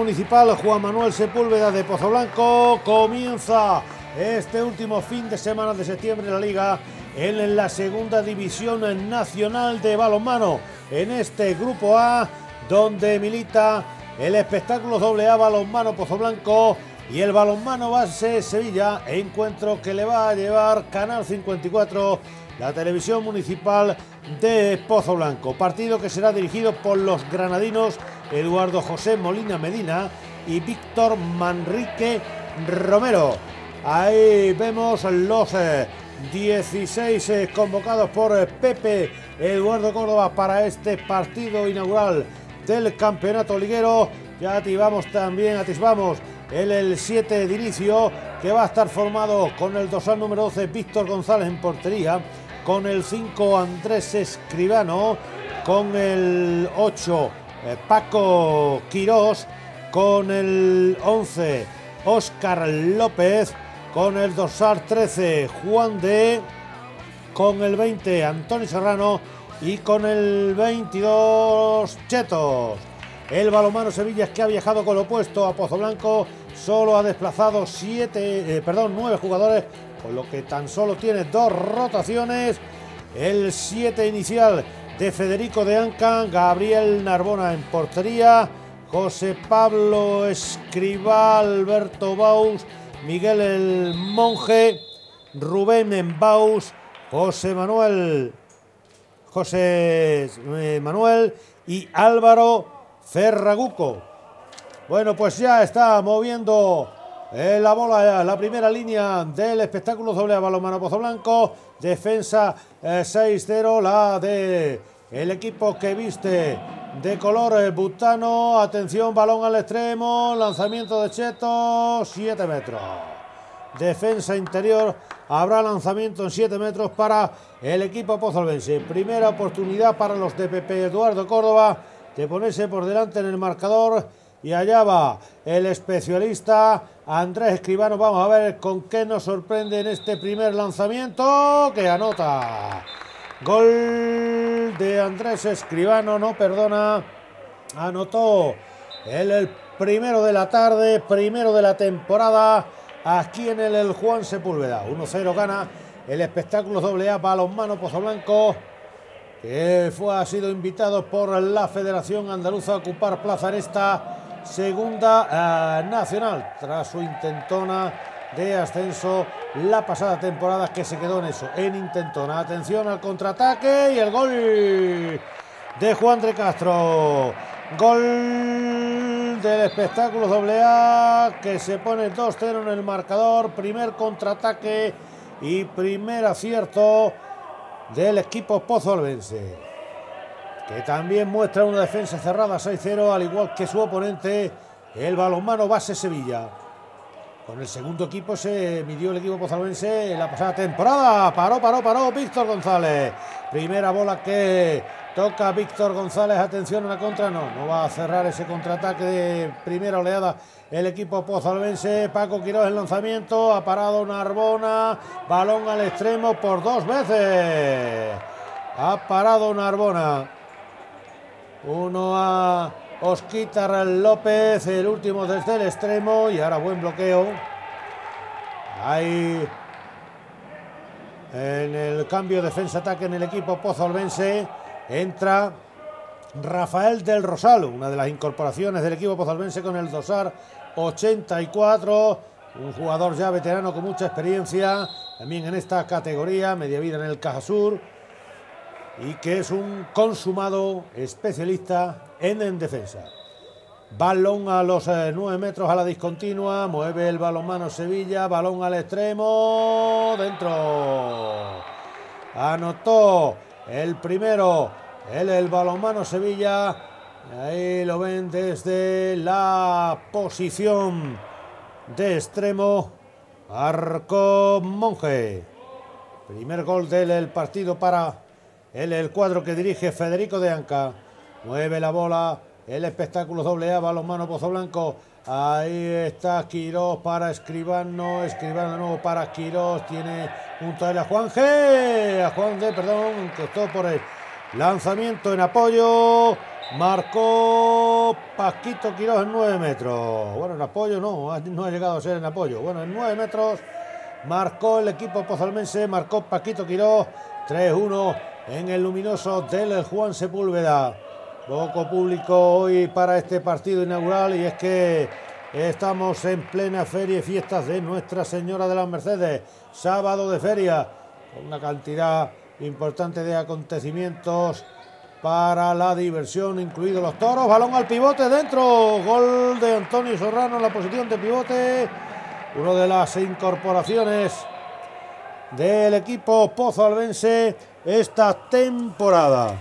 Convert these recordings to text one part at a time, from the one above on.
municipal Juan Manuel Sepúlveda de Pozo Blanco comienza este último fin de semana de septiembre en la liga en la segunda división nacional de balonmano en este grupo A donde milita el espectáculo AA balonmano Pozo Blanco y el balonmano base Sevilla, encuentro que le va a llevar Canal 54, la televisión municipal de Pozo Blanco. Partido que será dirigido por los granadinos Eduardo José Molina Medina y Víctor Manrique Romero. Ahí vemos los 16 eh, eh, convocados por eh, Pepe Eduardo Córdoba para este partido inaugural del campeonato liguero. Ya atisbamos también, atisbamos el, el 7 de inicio que va a estar formado con el dorsal número 12 Víctor González en portería, con el 5 Andrés Escribano, con el 8 eh, Paco Quirós, con el 11 Óscar López, con el dorsal 13 Juan de, con el 20 Antonio Serrano y con el 22 Chetos. El balomano Sevilla es que ha viajado con lo opuesto a Pozo Blanco, solo ha desplazado siete, eh, perdón, nueve jugadores, con lo que tan solo tiene dos rotaciones. El 7 inicial de Federico de Anca, Gabriel Narbona en portería, José Pablo Escribá, Alberto Baus, Miguel el Monje, Rubén Baus, José Manuel, José eh, Manuel y Álvaro Ferraguco. Bueno, pues ya está moviendo eh, la bola, la primera línea del espectáculo doble a balonmano Pozo Blanco. Defensa 6-0, eh, la de el equipo que viste de color butano. Atención, balón al extremo, lanzamiento de Cheto, 7 metros. Defensa interior, habrá lanzamiento en 7 metros para el equipo pozolvense. Primera oportunidad para los DPP Eduardo Córdoba de ponerse por delante en el marcador. Y allá va el especialista Andrés Escribano. Vamos a ver con qué nos sorprende en este primer lanzamiento que anota. Gol de Andrés Escribano, no perdona. Anotó el, el primero de la tarde, primero de la temporada, aquí en el, el Juan Sepúlveda. 1-0 gana el espectáculo AA Balonmano Pozo Blanco que fue, ha sido invitado por la Federación Andaluza a ocupar plaza en esta segunda eh, nacional tras su intentona de ascenso la pasada temporada que se quedó en eso, en intentona. Atención al contraataque y el gol de Juan de Castro. Gol del espectáculo AA que se pone 2-0 en el marcador. Primer contraataque y primer acierto del equipo pozolvense, que también muestra una defensa cerrada 6-0, al igual que su oponente, el balonmano Base Sevilla. Con el segundo equipo se midió el equipo pozolvense en la pasada temporada. Paró, paró, paró Víctor González. Primera bola que toca Víctor González. Atención a la contra. No, no va a cerrar ese contraataque de primera oleada el equipo pozalvense. Paco Quiroz el lanzamiento. Ha parado Narbona. Balón al extremo por dos veces. Ha parado Narbona. Uno a Osquitar López. El último desde el extremo. Y ahora buen bloqueo. Ahí. En el cambio defensa-ataque en el equipo pozolvense entra Rafael del Rosal, una de las incorporaciones del equipo pozolvense con el dosar 84. Un jugador ya veterano con mucha experiencia, también en esta categoría, media vida en el Caja Sur, y que es un consumado especialista en, en defensa. Balón a los 9 eh, metros a la discontinua, mueve el balonmano Sevilla, balón al extremo, dentro. Anotó el primero, el, el balonmano Sevilla Ahí lo ven desde la posición de extremo. Arco Monje. Primer gol del partido para el, el cuadro que dirige Federico de Anca. Mueve la bola. El espectáculo doble A, balonmano Pozo Blanco. Ahí está Quirós para Escribano. Escribano de nuevo para Quirós. Tiene junto a él a Juan G. A Juan D, perdón, que por el lanzamiento en apoyo Marcó Paquito Quiroz en 9 metros. Bueno, en apoyo no, no ha llegado a ser en apoyo. Bueno, en 9 metros marcó el equipo pozalmense, marcó Paquito Quiroz 3-1 en el luminoso del Juan Sepúlveda. Poco público hoy para este partido inaugural y es que estamos en plena feria y fiestas de Nuestra Señora de las Mercedes. Sábado de feria, con una cantidad importante de acontecimientos para la diversión, incluidos los toros. Balón al pivote dentro. Gol de Antonio Serrano en la posición de pivote. Una de las incorporaciones del equipo Pozo Albense esta temporada.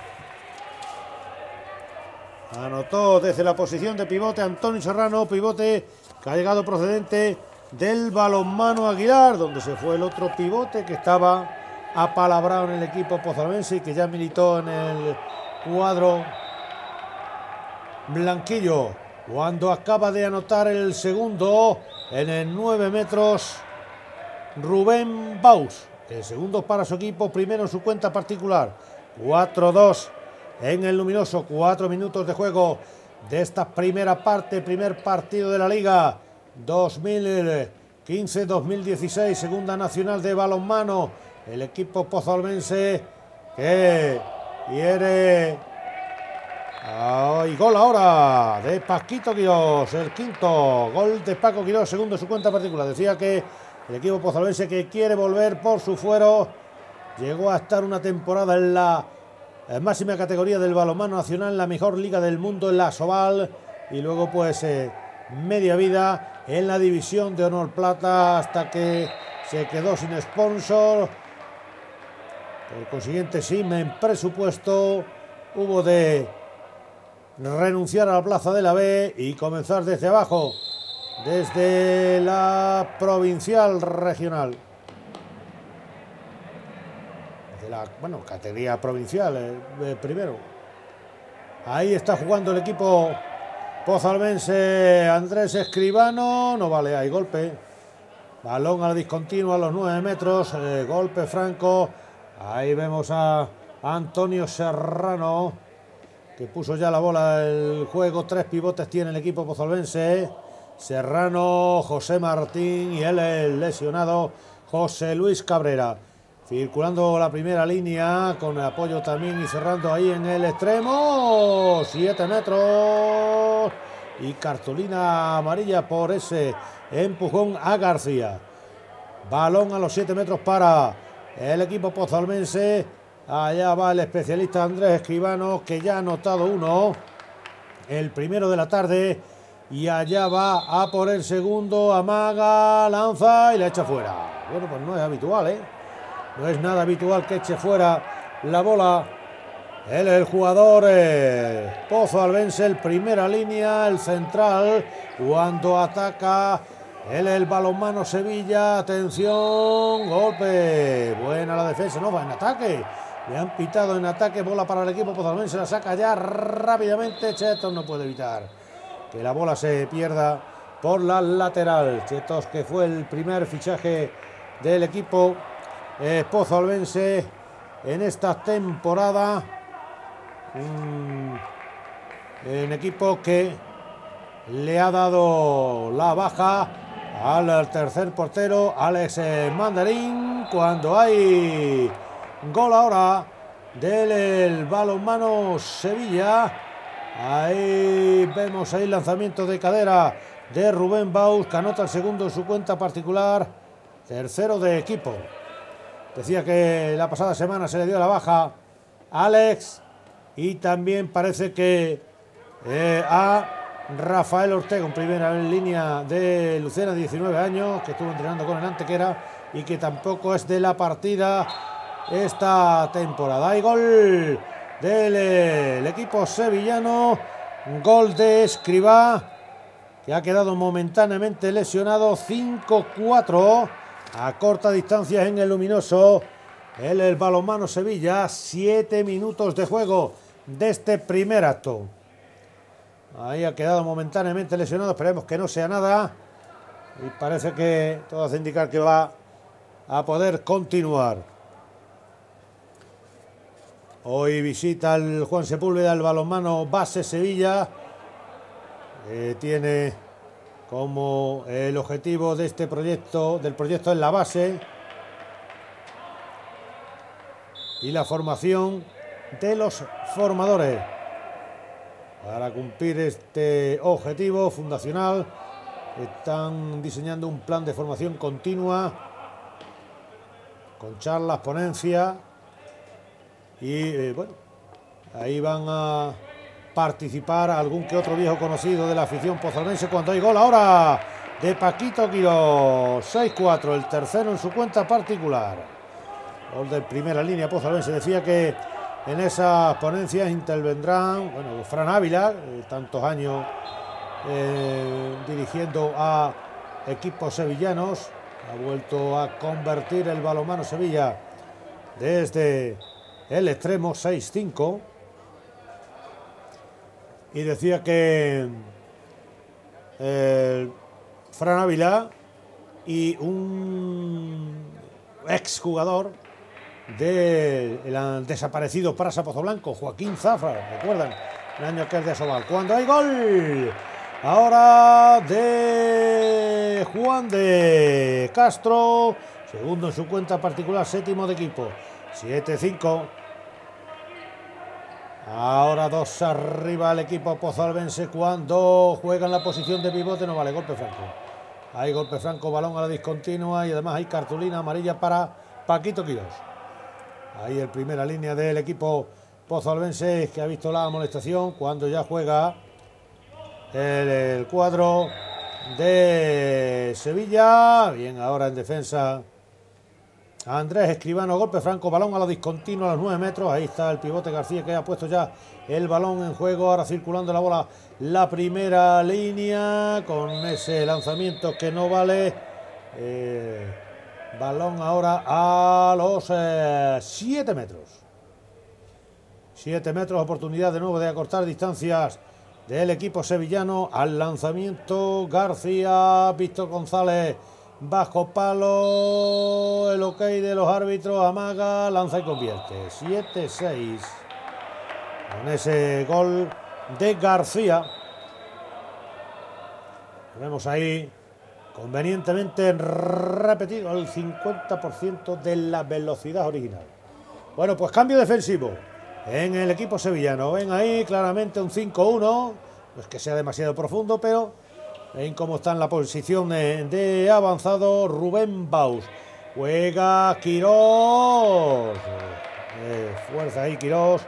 Anotó desde la posición de pivote Antonio Serrano, pivote que ha llegado procedente del balonmano Aguilar, donde se fue el otro pivote que estaba apalabrado en el equipo pozalbense y que ya militó en el cuadro blanquillo. Cuando acaba de anotar el segundo en el 9 metros, Rubén Baus. El segundo para su equipo, primero en su cuenta particular. 4-2 en el luminoso. Cuatro minutos de juego de esta primera parte, primer partido de la liga 2015-2016, segunda nacional de balonmano. El equipo pozolmense que quiere... ¡Ay, gol ahora de Paquito Quirós, el quinto gol de Paco Quirós, segundo en su cuenta particular. Decía que el equipo pozolvense que quiere volver por su fuero. Llegó a estar una temporada en la máxima categoría del balonmano nacional, la mejor liga del mundo en la Soval y luego pues eh, media vida en la división de honor plata hasta que se quedó sin sponsor. Por consiguiente, sin presupuesto, hubo de renunciar a la plaza de la B y comenzar desde abajo desde la provincial regional. De la, bueno, categoría provincial, eh, primero. Ahí está jugando el equipo pozalbense Andrés Escribano. No vale, hay golpe. Balón a la discontinua a los 9 metros. Eh, golpe franco. Ahí vemos a Antonio Serrano que puso ya la bola el juego. Tres pivotes tiene el equipo pozalbense. Serrano, José Martín y el lesionado José Luis Cabrera. Circulando la primera línea con apoyo también y cerrando ahí en el extremo. Siete metros. Y cartulina amarilla por ese empujón a García. Balón a los siete metros para el equipo pozalmense. Allá va el especialista Andrés Escribano que ya ha anotado uno. El primero de la tarde y allá va a por el segundo, amaga, lanza y la echa fuera. Bueno, pues no es habitual, ¿eh? No es nada habitual que eche fuera la bola. Él el jugador eh, Pozo Albense, primera línea, el central, cuando ataca. Él el balonmano Sevilla, atención, golpe. Buena la defensa, no va en ataque. Le han pitado en ataque, bola para el equipo Pozo Albense, la saca ya rápidamente. Chetos no puede evitar que la bola se pierda por la lateral. Chetos, que fue el primer fichaje del equipo eh, en esta temporada. Un, equipo que le ha dado la baja al tercer portero Alex Mandarín cuando hay gol ahora del balonmano Sevilla Ahí vemos ahí lanzamiento de cadera de Rubén Baus, que anota el segundo en su cuenta particular, tercero de equipo. Decía que la pasada semana se le dio la baja a Alex y también parece que eh, a Rafael Ortega, en primera línea de Lucena, 19 años, que estuvo entrenando con el Antequera y que tampoco es de la partida esta temporada. Hay gol del equipo sevillano. Gol de Escribá, que ha quedado momentáneamente lesionado. 5-4 a corta distancia en el luminoso. El, el balonmano Sevilla, 7 minutos de juego de este primer acto. Ahí ha quedado momentáneamente lesionado. Esperemos que no sea nada. Y parece que todo hace indicar que va a poder continuar. Hoy visita el Juan Sepúlveda el balonmano Base Sevilla. tiene como el objetivo de este proyecto, del proyecto en la base y la formación de los formadores. Para cumplir este objetivo fundacional están diseñando un plan de formación continua con charlas, ponencias y eh, bueno, ahí van a participar algún que otro viejo conocido de la afición pozalmense cuando hay gol ahora de Paquito Quiro 6-4, el tercero en su cuenta particular. Gol de primera línea pozalmense. Decía que en esas ponencias intervendrán, bueno, Fran Ávila, eh, tantos años eh, dirigiendo a equipos sevillanos, ha vuelto a convertir el balomano Sevilla desde el extremo 6-5 y decía que eh, Fran Ávila y un exjugador del desaparecido Prasa Pozo Blanco, Joaquín Zafra, recuerdan, el año que es de Asobal. Cuando hay gol, ahora de Juan de Castro, segundo en su cuenta particular, séptimo de equipo, 7-5. Ahora dos arriba el equipo pozalbense cuando juega en la posición de pivote, no vale, golpe franco. Hay golpe franco, balón a la discontinua y además hay cartulina amarilla para Paquito Quirós. Ahí el primera línea del equipo pozalbense que ha visto la molestación cuando ya juega el cuadro de Sevilla. Bien, ahora en defensa Andrés Escribano, golpe franco, balón a la discontinua a los 9 metros. Ahí está el pivote García que ha puesto ya el balón en juego. Ahora circulando la bola la primera línea con ese lanzamiento que no vale. Eh, balón ahora a los 7 eh, metros. 7 metros, oportunidad de nuevo de acortar distancias del equipo sevillano al lanzamiento. García, Víctor González Bajo palo, el ok de los árbitros, amaga, lanza y convierte. 7-6. Con ese gol de García. Vemos ahí convenientemente repetido el 50% de la velocidad original. Bueno, pues cambio defensivo en el equipo sevillano. Ven ahí claramente un 5-1. No es que sea demasiado profundo, pero Ven cómo está en la posición de, avanzado Rubén Baus. Juega Quirós. Eh, fuerza ahí Quirós.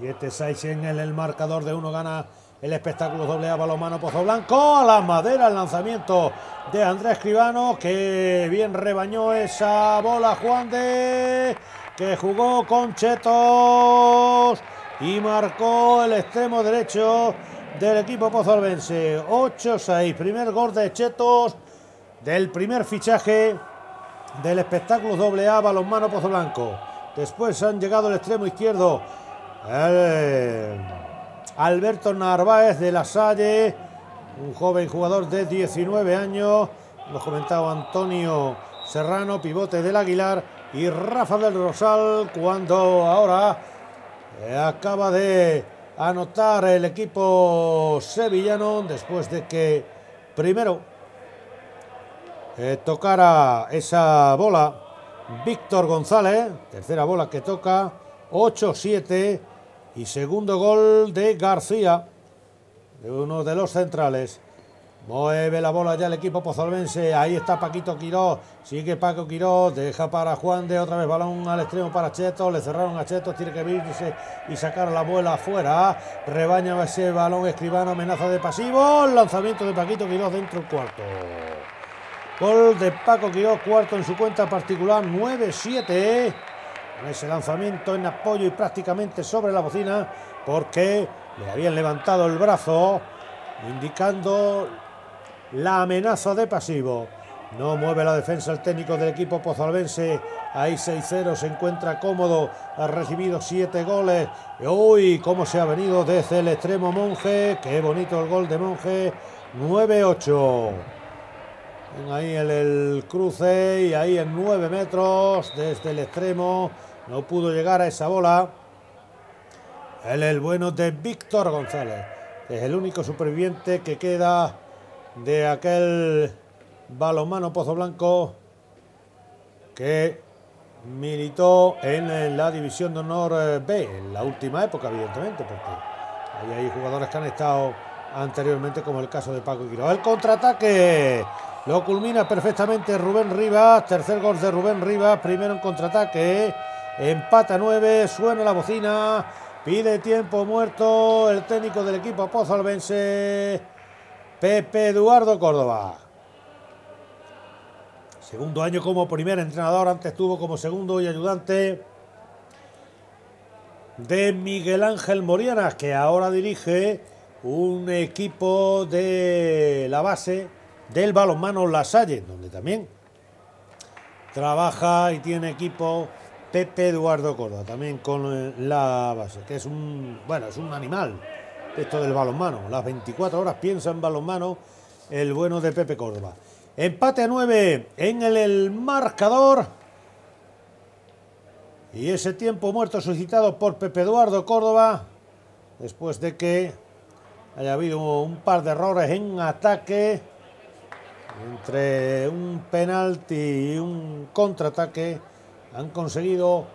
7-6 en el, marcador de uno gana el espectáculo doble A balomano Pozo Blanco. A la madera el lanzamiento de Andrés Escribano que bien rebañó esa bola Juan de que jugó con Chetos y marcó el extremo derecho del equipo pozalbense. 8-6, primer gol de Chetos del primer fichaje del espectáculo doble A balonmano Pozo Blanco. Después han llegado al extremo izquierdo Alberto Narváez de la Salle, un joven jugador de 19 años. Lo comentado Antonio Serrano, pivote del Aguilar y Rafa del Rosal cuando ahora acaba de anotar el equipo sevillano después de que primero eh, tocara esa bola Víctor González, tercera bola que toca, 8-7 y segundo gol de García, de uno de los centrales. Mueve la bola ya el equipo pozalbense. Ahí está Paquito Quirós. Sigue Paco Quirós. Deja para Juan de otra vez balón al extremo para Cheto. Le cerraron a Cheto. Tiene que irse y sacar la bola afuera. Rebaña ese balón escribano. Amenaza de pasivo. Lanzamiento de Paquito Quirós dentro del cuarto. Gol de Paco Quirós, cuarto en su cuenta particular. 9-7. Con ese lanzamiento en apoyo y prácticamente sobre la bocina. Porque le habían levantado el brazo. Indicando la amenaza de pasivo. No mueve la defensa el técnico del equipo pozalbense. Ahí 6-0, se encuentra cómodo. Ha recibido 7 goles. Uy, cómo se ha venido desde el extremo Monje. Qué bonito el gol de Monje. 9-8. Ahí el, el, cruce y ahí en 9 metros desde el extremo No pudo llegar a esa bola. El, el bueno de Víctor González. Es el único superviviente que queda de aquel balonmano Pozo Blanco que militó en la división de honor eh, B, en la última época, evidentemente, porque hay, jugadores que han estado anteriormente, como el caso de Paco Quiroga. El contraataque lo culmina perfectamente Rubén Rivas, tercer gol de Rubén Rivas, primero en contraataque, empata 9, suena la bocina, pide tiempo muerto el técnico del equipo pozalbense, Pepe Eduardo Córdoba. Segundo año como primer entrenador, antes estuvo como segundo y ayudante de Miguel Ángel Morianas, que ahora dirige un equipo de la base del balonmano La Salle, donde también trabaja y tiene equipo Pepe Eduardo Córdoba, también con la base, que es un, bueno, es un animal esto del balonmano. Las 24 horas piensa en balonmano el bueno de Pepe Córdoba. Empate a 9 en el, marcador. Y ese tiempo muerto suscitado por Pepe Eduardo Córdoba, después de que haya habido un par de errores en ataque, entre un penalti y un contraataque, han conseguido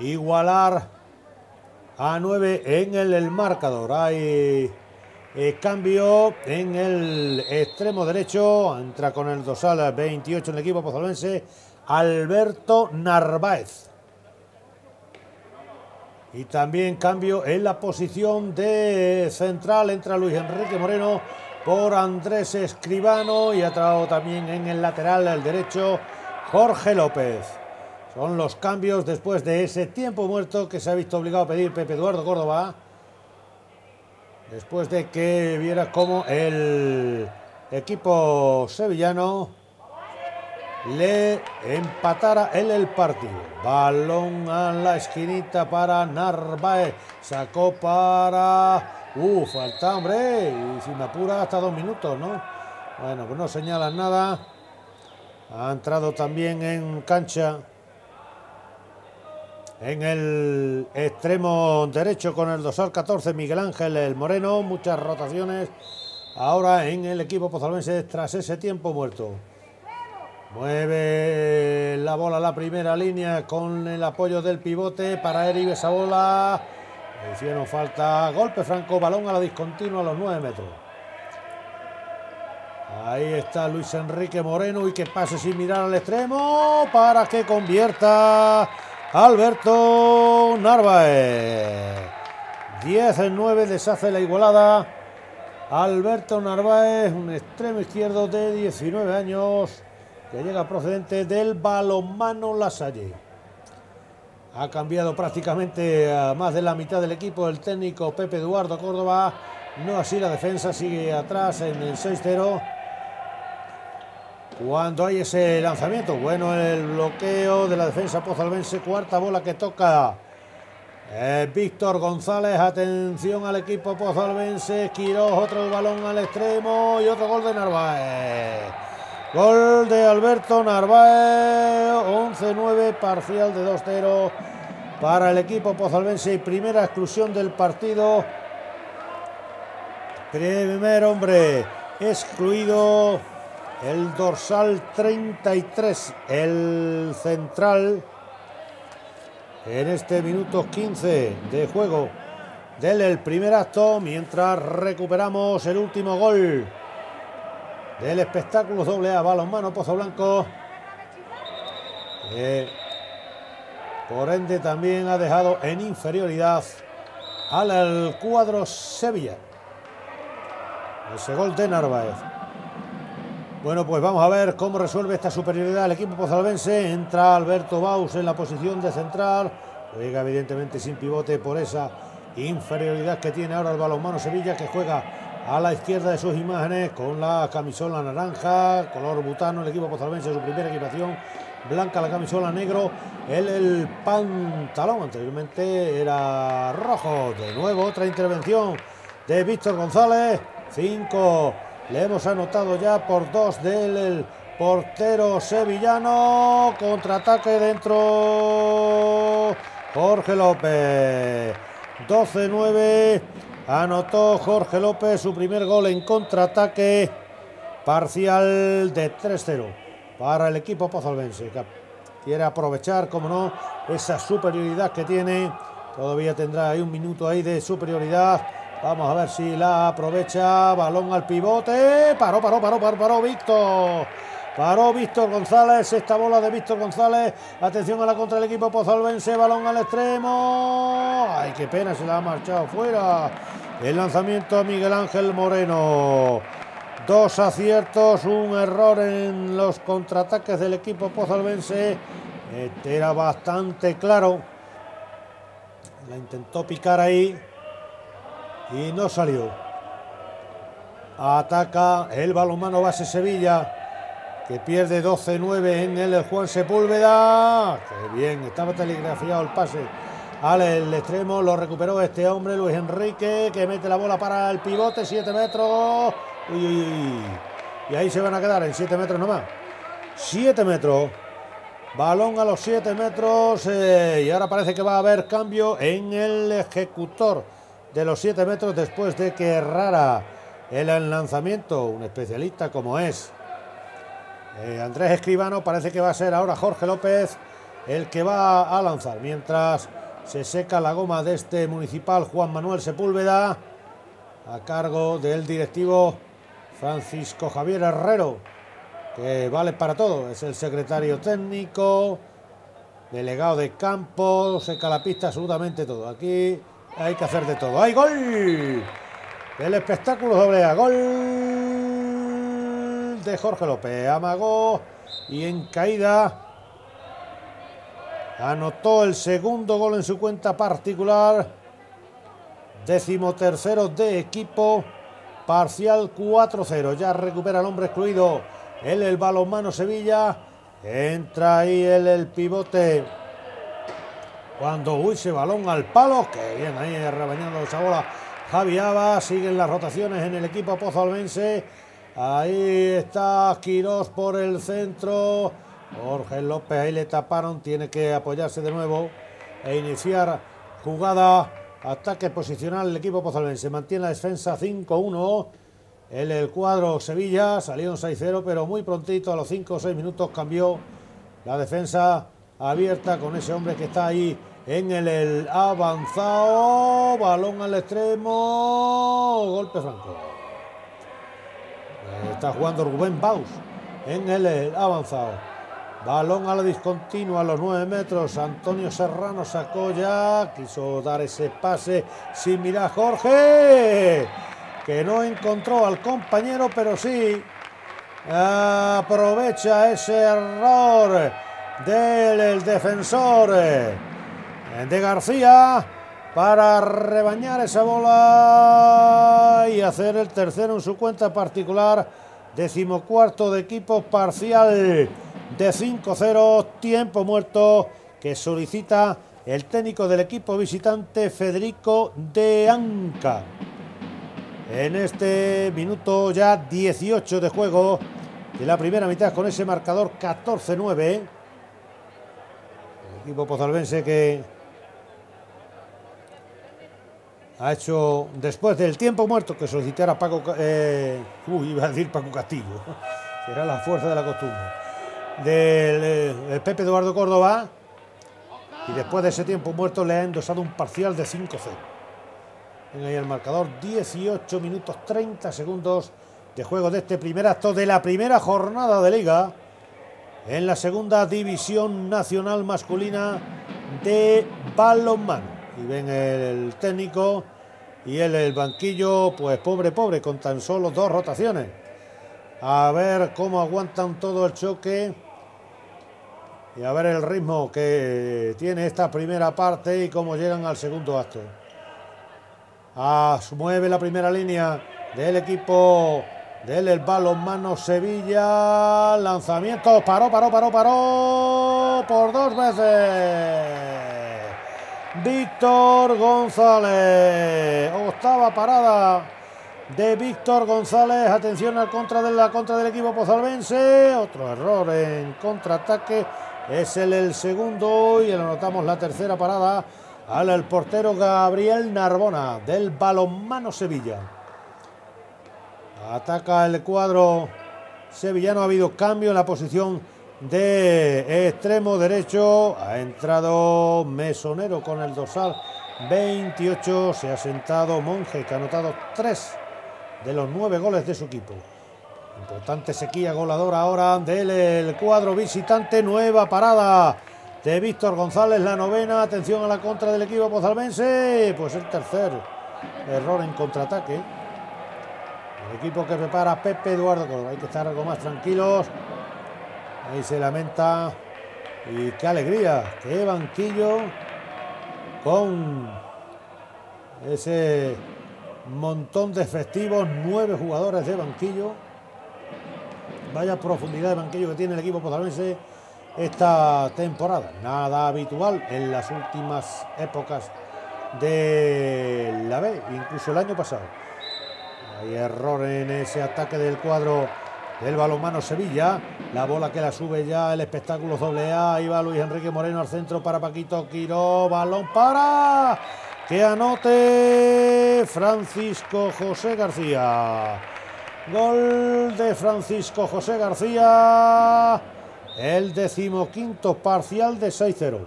igualar a 9 en el marcador. Hay eh, cambio en el extremo derecho. Entra con el dosal 28 en el equipo pozolvense. Alberto Narváez. Y también cambio en la posición de central. Entra Luis Enrique Moreno por Andrés Escribano. Y ha traído también en el lateral el derecho Jorge López. Son los cambios después de ese tiempo muerto que se ha visto obligado a pedir Pepe Eduardo Córdoba después de que viera cómo el equipo sevillano le empatara en el partido. Balón a la esquinita para Narváez. Sacó para... Uh, falta, hombre. Y si me apura hasta dos minutos, ¿no? Bueno, pues no señalan nada. Ha entrado también en cancha en el extremo derecho con el dosal 14 Miguel Ángel el Moreno, muchas rotaciones ahora en el equipo pozalvense tras ese tiempo muerto. Mueve la bola a la primera línea con el apoyo del pivote para Eri esa bola. Hicieron falta, golpe franco, balón a la discontinua a los 9 metros. Ahí está Luis Enrique Moreno y que pase sin mirar al extremo para que convierta Alberto Narváez. 10 en 9 deshace la igualada. Alberto Narváez, un extremo izquierdo de 19 años que llega procedente del balonmano Lasalle. Ha cambiado prácticamente a más de la mitad del equipo el técnico Pepe Eduardo Córdoba. No así la defensa, sigue atrás en el 6-0 cuando hay ese lanzamiento. Bueno, el bloqueo de la defensa pozalvense, cuarta bola que toca eh, Víctor González. Atención al equipo pozalvense. Quiroz, otro balón al extremo y otro gol de Narváez. Gol de Alberto Narváez, 11-9, parcial de 2-0 para el equipo pozalvense y primera exclusión del partido. Primer hombre excluido el dorsal 33, el central, en este minuto 15 de juego del primer acto, mientras recuperamos el último gol del espectáculo doble A balonmano Pozo Blanco. por ende también ha dejado en inferioridad al cuadro Sevilla. Ese gol de Narváez. Bueno, pues vamos a ver cómo resuelve esta superioridad el equipo pozalbense. Entra Alberto Baus en la posición de central. Juega evidentemente sin pivote por esa inferioridad que tiene ahora el balonmano Sevilla que juega a la izquierda de sus imágenes con la camisola naranja, color butano, el equipo pozalbense, su primera equipación, blanca la camisola negro, el, el pantalón anteriormente era rojo. De nuevo otra intervención de Víctor González, 5 le hemos anotado ya por dos del portero sevillano. Contraataque dentro Jorge López. 12-9. Anotó Jorge López su primer gol en contraataque. Parcial de 3-0 para el equipo pozalbense. Quiere aprovechar, como no, esa superioridad que tiene. Todavía tendrá ahí un minuto ahí de superioridad. Vamos a ver si la aprovecha. Balón al pivote. Paró, paró, paró, paró, paró Víctor. Paró Víctor González, esta bola de Víctor González. Atención a la contra del equipo pozalbense, balón al extremo. Ay, qué pena, se la ha marchado fuera. El lanzamiento a Miguel Ángel Moreno. Dos aciertos, un error en los contraataques del equipo pozalbense. Este era bastante claro. La intentó picar ahí y no salió. Ataca el balonmano base Sevilla que pierde 12-9 en el Juan Sepúlveda. Qué bien, estaba telegrafiado el pase al extremo, lo recuperó este hombre, Luis Enrique, que mete la bola para el pivote, 7 metros. Y ahí se van a quedar en 7 metros nomás. 7 metros. Balón a los 7 metros. Eh, y ahora parece que va a haber cambio en el ejecutor de los 7 metros después de que errara el lanzamiento. Un especialista como es eh, Andrés Escribano parece que va a ser ahora Jorge López el que va a lanzar. Mientras se seca la goma de este municipal Juan Manuel Sepúlveda a cargo del directivo Francisco Javier Herrero, que vale para todo. Es el secretario técnico, delegado de campo, seca la pista, absolutamente todo. Aquí hay que hacer de todo. ¡Hay gol! El espectáculo doble A. Gol de Jorge López. Amagó y en caída anotó el segundo gol en su cuenta particular. Décimo tercero de equipo. Parcial 4-0. Ya recupera el hombre excluido. El, el balonmano Sevilla. Entra ahí el, el pivote. Cuando uy, ese balón al palo. Que bien ahí rebañando esa bola. Javi Aba. Siguen las rotaciones en el equipo pozalbense. Ahí está Quirós por el centro. Jorge López ahí le taparon. Tiene que apoyarse de nuevo e iniciar jugada. Ataque posicional el equipo pozalbense. Mantiene la defensa 5-1. El, el cuadro Sevilla salió un 6-0, pero muy prontito, a los 5 o 6 minutos, cambió la defensa abierta con ese hombre que está ahí en el, avanzado. Balón al extremo. Golpe franco. Está jugando Rubén Baus en el avanzado. Balón a la discontinua a los 9 metros. Antonio Serrano sacó ya. Quiso dar ese pase sin mirar Jorge. Que no encontró al compañero, pero sí aprovecha ese error del defensor de García para rebañar esa bola y hacer el tercero en su cuenta particular. Decimocuarto de equipo parcial de 5-0, tiempo muerto que solicita el técnico del equipo visitante Federico de Anca. En este minuto ya 18 de juego de la primera mitad con ese marcador 14-9. El equipo pozalbense que ha hecho, después del tiempo muerto que solicitara Paco, eh, iba a decir Paco Castillo, será la fuerza de la costumbre, del, eh, Pepe Eduardo Córdoba, y después de ese tiempo muerto le ha endosado un parcial de 5-0. En ahí el marcador, 18 minutos 30 segundos de juego de este primer acto de la primera jornada de liga en la segunda división nacional masculina de balonmano. Y ven el técnico y el, el banquillo, pues pobre, pobre, con tan solo dos rotaciones. A ver cómo aguantan todo el choque. Y a ver el ritmo que tiene esta primera parte y cómo llegan al segundo acto. Ah, mueve la primera línea del equipo del el balonmano Sevilla. Lanzamiento. Paró, paró, paró, paró. Por dos veces. Víctor González. Octava parada de Víctor González. Atención al contra de contra del equipo pozalbense. Otro error en contraataque es el, el segundo y le anotamos la tercera parada al el portero Gabriel Narbona del balonmano Sevilla. Ataca el cuadro sevillano, ha habido cambio en la posición de extremo derecho. Ha entrado Mesonero con el dorsal 28. Se ha sentado Monje, que ha anotado tres de los nueve goles de su equipo. Importante sequía goladora ahora del cuadro visitante. Nueva parada de Víctor González, la novena. Atención a la contra del equipo pozalmense. Pues el tercer error en contraataque. El equipo que prepara Pepe Eduardo. Hay que estar algo más tranquilos. Ahí se lamenta. Y qué alegría, qué banquillo con ese montón de efectivos, nueve jugadores de banquillo. Vaya profundidad de banquillo que tiene el equipo pozalmense esta temporada. Nada habitual en las últimas épocas de la B, incluso el año pasado. Hay error en ese ataque del cuadro del balonmano Sevilla. La bola que la sube ya el espectáculo doble A. Ahí va Luis Enrique Moreno al centro para Paquito Quiro. Balón para que anote Francisco José García. Gol de Francisco José García. El decimoquinto parcial de 6-0.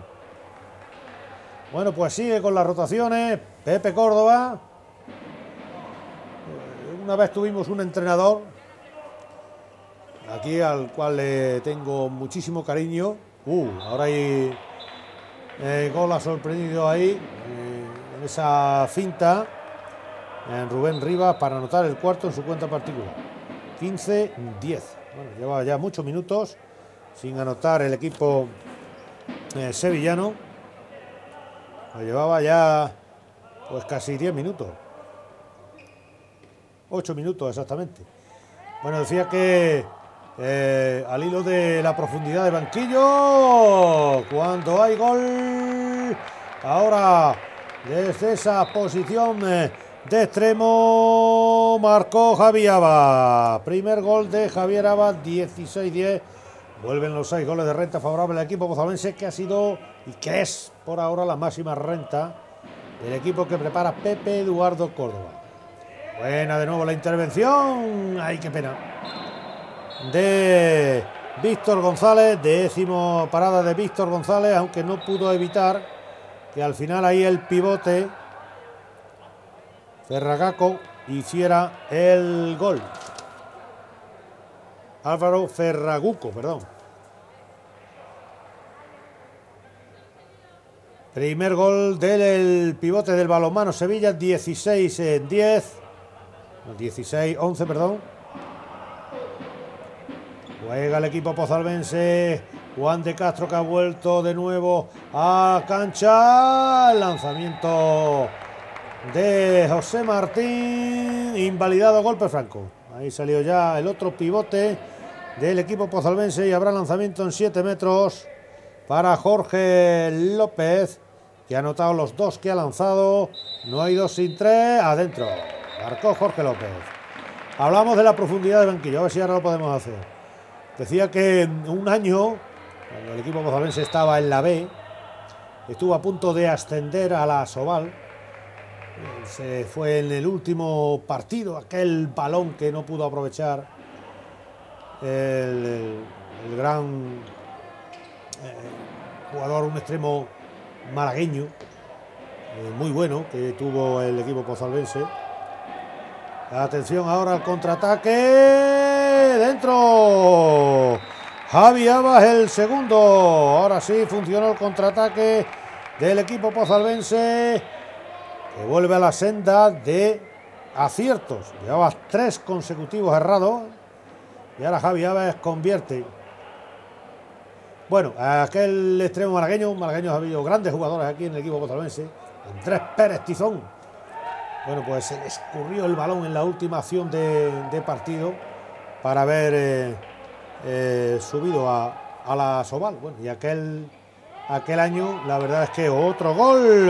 Bueno, pues sigue con las rotaciones. Pepe Córdoba. Una vez tuvimos un entrenador aquí al cual le tengo muchísimo cariño. Uh, ahora hay eh, gol ha sorprendido ahí eh, en esa finta en Rubén Rivas para anotar el cuarto en su cuenta particular. 15-10. Bueno, lleva ya muchos minutos sin anotar el equipo eh, sevillano. Lo llevaba ya pues casi 10 minutos. 8 minutos exactamente. Bueno, decía que eh, al hilo de la profundidad de banquillo, cuando hay gol, ahora desde esa posición eh, de extremo marcó Javier Abad. Primer gol de Javier Abad, 16-10. Vuelven los seis goles de renta favorable al equipo bozalense que ha sido y que es por ahora la máxima renta del equipo que prepara Pepe Eduardo Córdoba. Buena de nuevo la intervención. Ay, qué pena de Víctor González, décimo parada de Víctor González, aunque no pudo evitar que al final ahí el pivote Ferragaco hiciera el gol. Álvaro Ferraguco, perdón. Primer gol del pivote del balonmano Sevilla, 16 en 10. 16, 11, perdón. Juega el equipo pozalbense. Juan de Castro que ha vuelto de nuevo a cancha. lanzamiento de José Martín. Invalidado golpe franco. Ahí salió ya el otro pivote del equipo pozalbense y habrá lanzamiento en 7 metros para Jorge López, que ha anotado los dos que ha lanzado. No hay dos sin tres. Adentro. Marcó Jorge López. Hablamos de la profundidad del banquillo. A ver si ahora lo podemos hacer. Decía que un año, cuando el equipo mozalense estaba en la B, estuvo a punto de ascender a la Soval. Se fue en el último partido, aquel balón que no pudo aprovechar el, gran eh, jugador, un extremo malagueño, eh, muy bueno, que tuvo el equipo pozalbense. Atención ahora al contraataque dentro. Javi Abas el segundo. Ahora sí funcionó el contraataque del equipo pozalbense que vuelve a la senda de aciertos. Llevaba tres consecutivos errados y ahora Javi Abas convierte. Bueno, aquel extremo malagueño, malagueños ha habido grandes jugadores aquí en el equipo pozalbense. Andrés Pérez Tizón. Bueno, pues se le escurrió el balón en la última acción de, de partido para haber eh, eh, subido a, la Soval. Bueno, y aquel, aquel año, la verdad es que otro gol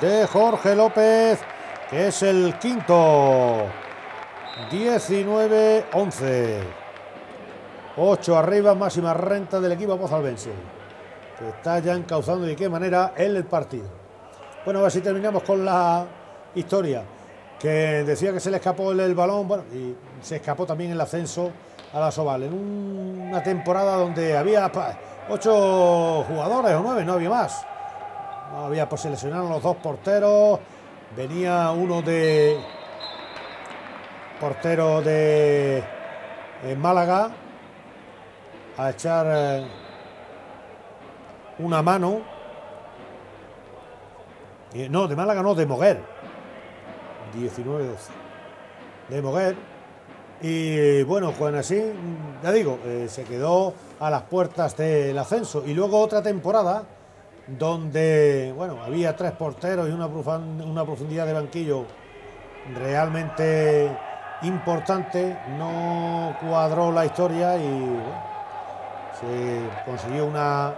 de Jorge López, que es el quinto. 19-11. 8 arriba, máxima renta del equipo pozalbense. que está ya encauzando de qué manera el partido. Bueno, a ver si terminamos con la historia, que decía que se le escapó el, balón, bueno, y se escapó también el ascenso a la Soval, en una temporada donde había ocho jugadores o nueve, no había más. No había, pues seleccionaron los dos porteros, venía uno de portero de Málaga a echar eh, una mano. No, de Málaga no, de Moguer. 19-12. De Moguer. Y bueno, Juan así, ya digo, eh, se quedó a las puertas del ascenso. Y luego otra temporada donde, bueno, había tres porteros y una, una profundidad de banquillo realmente importante. No cuadró la historia y se consiguió una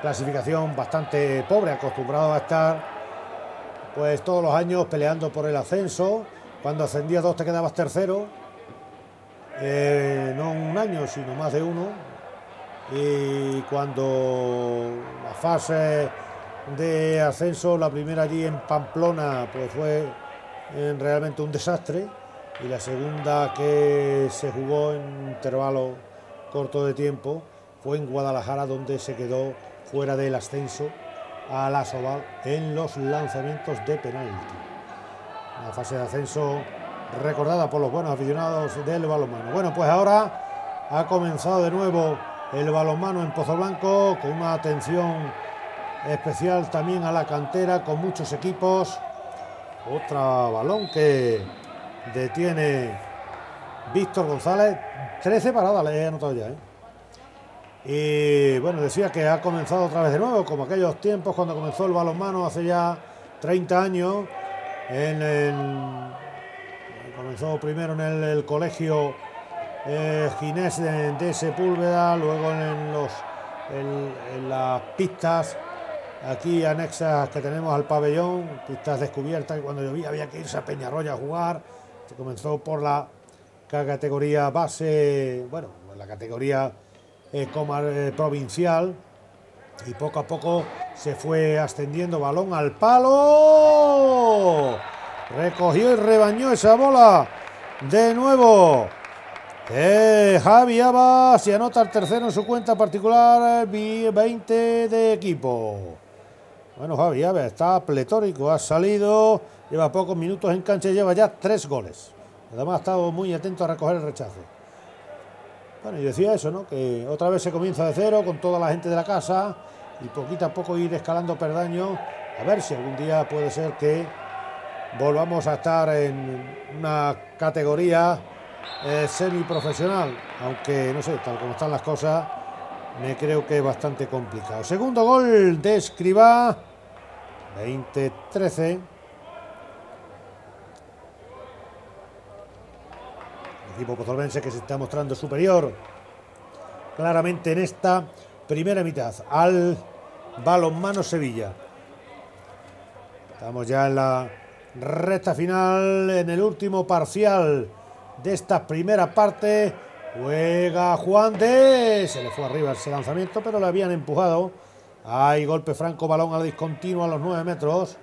clasificación bastante pobre, acostumbrado a estar pues todos los años peleando por el ascenso. Cuando ascendía dos te quedabas tercero, eh, no un año, sino más de uno. Y cuando la fase de ascenso, la primera allí en Pamplona, pues fue eh, realmente un desastre. Y la segunda que se jugó en intervalo corto de tiempo fue en Guadalajara, donde se quedó fuera del ascenso a la Soval en los lanzamientos de penalti. Una fase de ascenso recordada por los buenos aficionados del balonmano. Bueno, pues ahora ha comenzado de nuevo el balonmano en Pozo Blanco con una atención especial también a la cantera con muchos equipos. Otro balón que detiene Víctor González. 13 paradas le he anotado ya. ¿eh? Y bueno, decía que ha comenzado otra vez de nuevo, como aquellos tiempos cuando comenzó el balonmano hace ya 30 años. En comenzó primero en el, colegio eh, Ginés de, Sepúlveda, luego en, los, en, las pistas aquí anexas que tenemos al pabellón, pistas descubiertas, y cuando llovía había que irse a Peñarroya a jugar. Se comenzó por la categoría base, bueno, la categoría eh, eh, provincial y poco a poco se fue ascendiendo balón al palo. Recogió y rebañó esa bola de nuevo. Eh, Javi Abas y anota el tercero en su cuenta particular, 20 de equipo. Bueno, Javi Abas está pletórico, ha salido, lleva pocos minutos en cancha y lleva ya tres goles. Además ha estado muy atento a recoger el rechazo. Bueno, y decía eso, ¿no? Que otra vez se comienza de cero con toda la gente de la casa y poquito a poco ir escalando perdaño. A ver si algún día puede ser que volvamos a estar en una categoría eh, semiprofesional, aunque no sé, tal como están las cosas, me creo que es bastante complicado. Segundo gol de Escribá, 20-13. Equipo pozolvense que se está mostrando superior claramente en esta primera mitad al balonmano Sevilla. Estamos ya en la recta final, en el último parcial de esta primera parte. Juega Juan de. Se le fue arriba ese lanzamiento, pero le habían empujado. Hay golpe franco, balón a la discontinua a los 9 metros.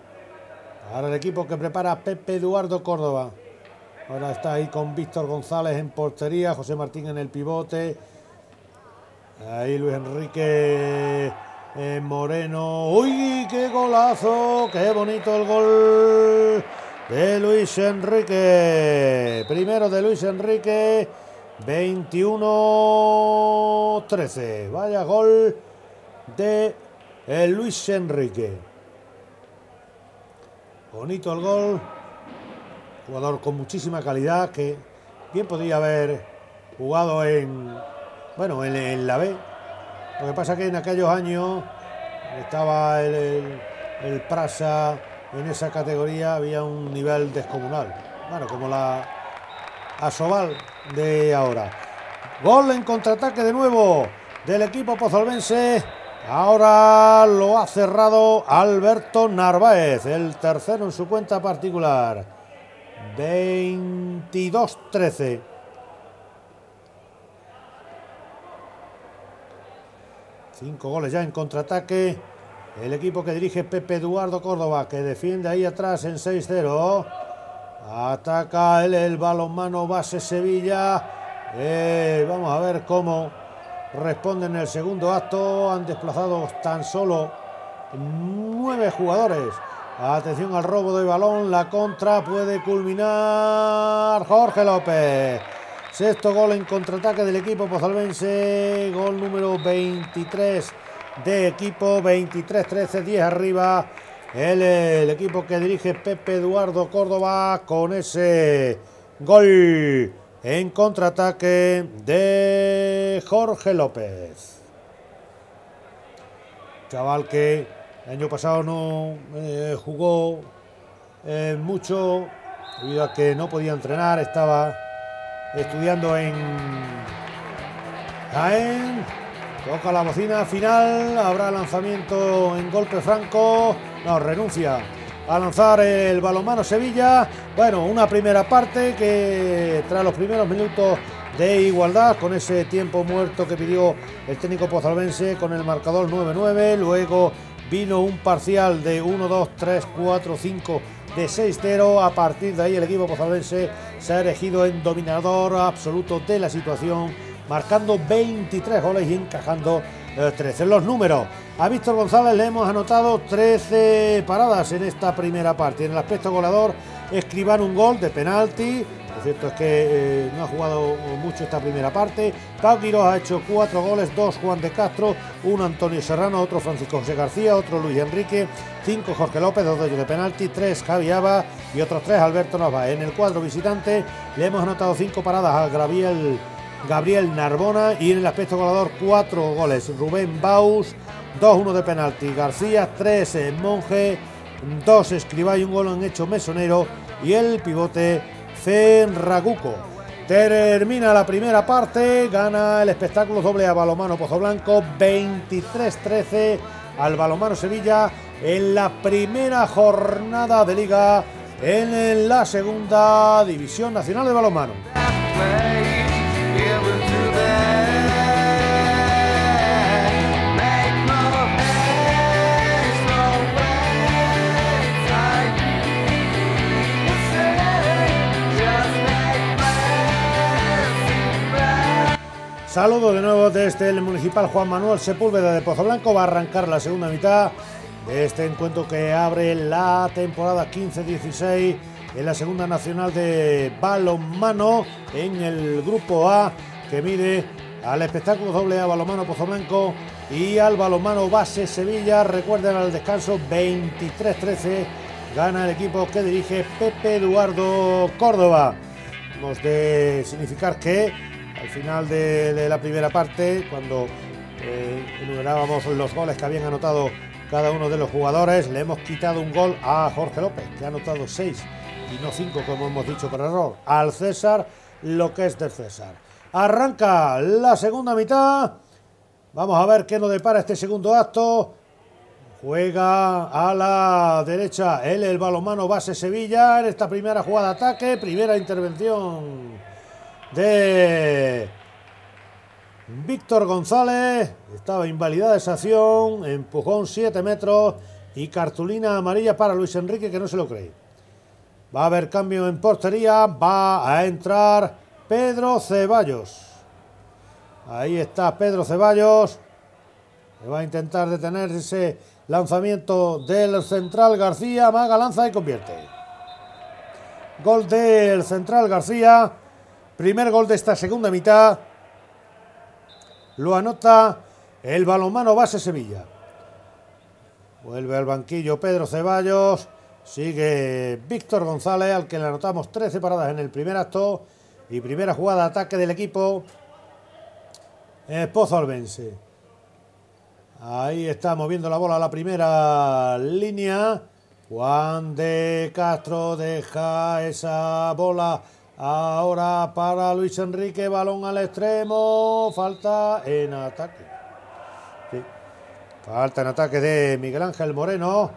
Ahora el equipo que prepara Pepe Eduardo Córdoba. Ahora está ahí con Víctor González en portería, José Martín en el pivote. Ahí Luis Enrique eh, Moreno. ¡Uy, qué golazo! ¡Qué bonito el gol de Luis Enrique! Primero de Luis Enrique, 21-13. Vaya gol de eh, Luis Enrique. Bonito el gol jugador con muchísima calidad que bien podría haber jugado en, bueno, en, la B. Lo que pasa que en aquellos años estaba el, el, Prasa en esa categoría, había un nivel descomunal. Bueno, como la Asobal de ahora. Gol en contraataque de nuevo del equipo pozolvense. Ahora lo ha cerrado Alberto Narváez, el tercero en su cuenta particular. 22-13. Cinco goles ya en contraataque. El equipo que dirige Pepe Eduardo Córdoba, que defiende ahí atrás en 6-0. Ataca el, balonmano base Sevilla. Eh, vamos a ver cómo responden en el segundo acto. Han desplazado tan solo nueve jugadores. Atención al robo de balón. La contra puede culminar Jorge López. Sexto gol en contraataque del equipo pozalbense. Gol número 23 de equipo. 23-13, 10 arriba. El, el, equipo que dirige Pepe Eduardo Córdoba con ese gol en contraataque de Jorge López. Chaval que año pasado no eh, jugó eh, mucho debido a que no podía entrenar, estaba estudiando en Jaén. Toca la bocina final, habrá lanzamiento en golpe franco. No, renuncia a lanzar el balonmano Sevilla. Bueno, una primera parte que tras los primeros minutos de igualdad con ese tiempo muerto que pidió el técnico pozalbense con el marcador 9-9. Luego vino un parcial de 1-2, 3, 4, 5 de 6-0. A partir de ahí el equipo pozalbense se ha elegido en dominador absoluto de la situación, marcando 23 goles y encajando 13. Los números. A Víctor González le hemos anotado 13 paradas en esta primera parte. En el aspecto goleador, escriban un gol de penalti. Lo cierto es que eh, no ha jugado mucho esta primera parte. Pau ha hecho cuatro goles, dos Juan de Castro, uno Antonio Serrano, otro Francisco José García, otro Luis Enrique, cinco Jorge López, dos de ellos de penalti, tres Javi Aba y otros tres Alberto Nava. En el cuadro visitante le hemos anotado cinco paradas a Gabriel, Gabriel Narbona y en el aspecto goleador cuatro goles. Rubén Baus, 2-1 de penalti. García, 3 en Monje, 2 Escribá y un gol han hecho Mesonero y el pivote Fenraguco. Termina la primera parte, gana el espectáculo doble a Balomano Pozo Blanco, 23-13 al Balomano Sevilla en la primera jornada de liga en la segunda división nacional de balonmano. Saludo de nuevo desde el municipal Juan Manuel Sepúlveda de Pozo Blanco. Va a arrancar la segunda mitad de este encuentro que abre la temporada 15-16 en la segunda nacional de balonmano en el grupo A que mide al espectáculo doble A balonmano Pozo Blanco y al balonmano base Sevilla. Recuerden al descanso 23-13 gana el equipo que dirige Pepe Eduardo Córdoba. Hemos de significar que al final de, la primera parte, cuando eh, enumerábamos los goles que habían anotado cada uno de los jugadores, le hemos quitado un gol a Jorge López, que ha anotado seis y no cinco, como hemos dicho por error. Al César, lo que es del César. Arranca la segunda mitad. Vamos a ver qué nos depara este segundo acto. Juega a la derecha el, el balomano base Sevilla en esta primera jugada de ataque, primera intervención de Víctor González. Estaba invalidada esa acción, empujón 7 metros y cartulina amarilla para Luis Enrique que no se lo cree. Va a haber cambio en portería, va a entrar Pedro Ceballos. Ahí está Pedro Ceballos. Va a intentar detener ese lanzamiento del central García. Maga lanza y convierte. Gol del central García. Primer gol de esta segunda mitad. Lo anota el balonmano base Sevilla. Vuelve al banquillo Pedro Ceballos. Sigue Víctor González, al que le anotamos 13 paradas en el primer acto. Y primera jugada de ataque del equipo. Pozo Albense. Ahí está moviendo la bola a la primera línea. Juan de Castro deja esa bola Ahora para Luis Enrique, balón al extremo, falta en ataque. Falta en ataque de Miguel Ángel Moreno.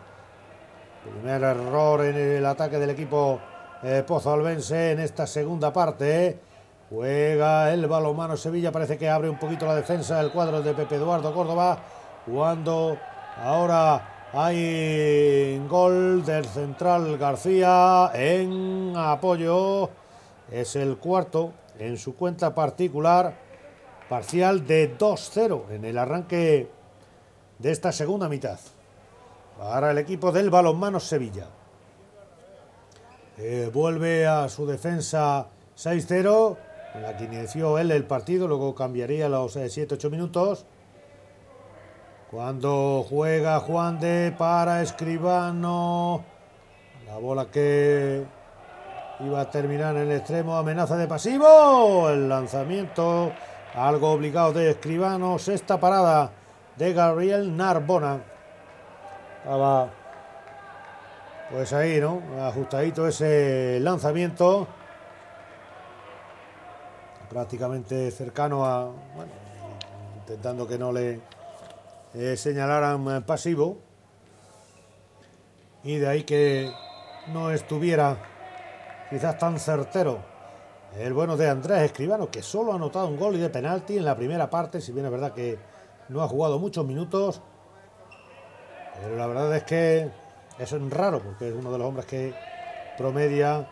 Primer error en el ataque del equipo eh, Pozo Albense en esta segunda parte. Juega el balonmano Sevilla, parece que abre un poquito la defensa el cuadro de Pepe Eduardo Córdoba. Cuando ahora hay gol del central García en apoyo. Es el cuarto en su cuenta particular. Parcial de 2-0 en el arranque de esta segunda mitad. Para el equipo del balonmano Sevilla. Eh, vuelve a su defensa 6-0 en la que inició él el partido, luego cambiaría los 7-8 eh, minutos. Cuando juega Juan de para Escribano, la bola que iba a terminar en el extremo, amenaza de pasivo, el lanzamiento, algo obligado de Escribano, sexta parada de Gabriel Narbona. Estaba pues ahí, ¿no? Ajustadito ese lanzamiento prácticamente cercano a, bueno, intentando que no le eh, señalaran eh, pasivo y de ahí que no estuviera quizás tan certero el bueno de Andrés Escribano, que solo ha anotado un gol y de penalti en la primera parte, si bien es verdad que no ha jugado muchos minutos, pero la verdad es que es raro, porque es uno de los hombres que promedia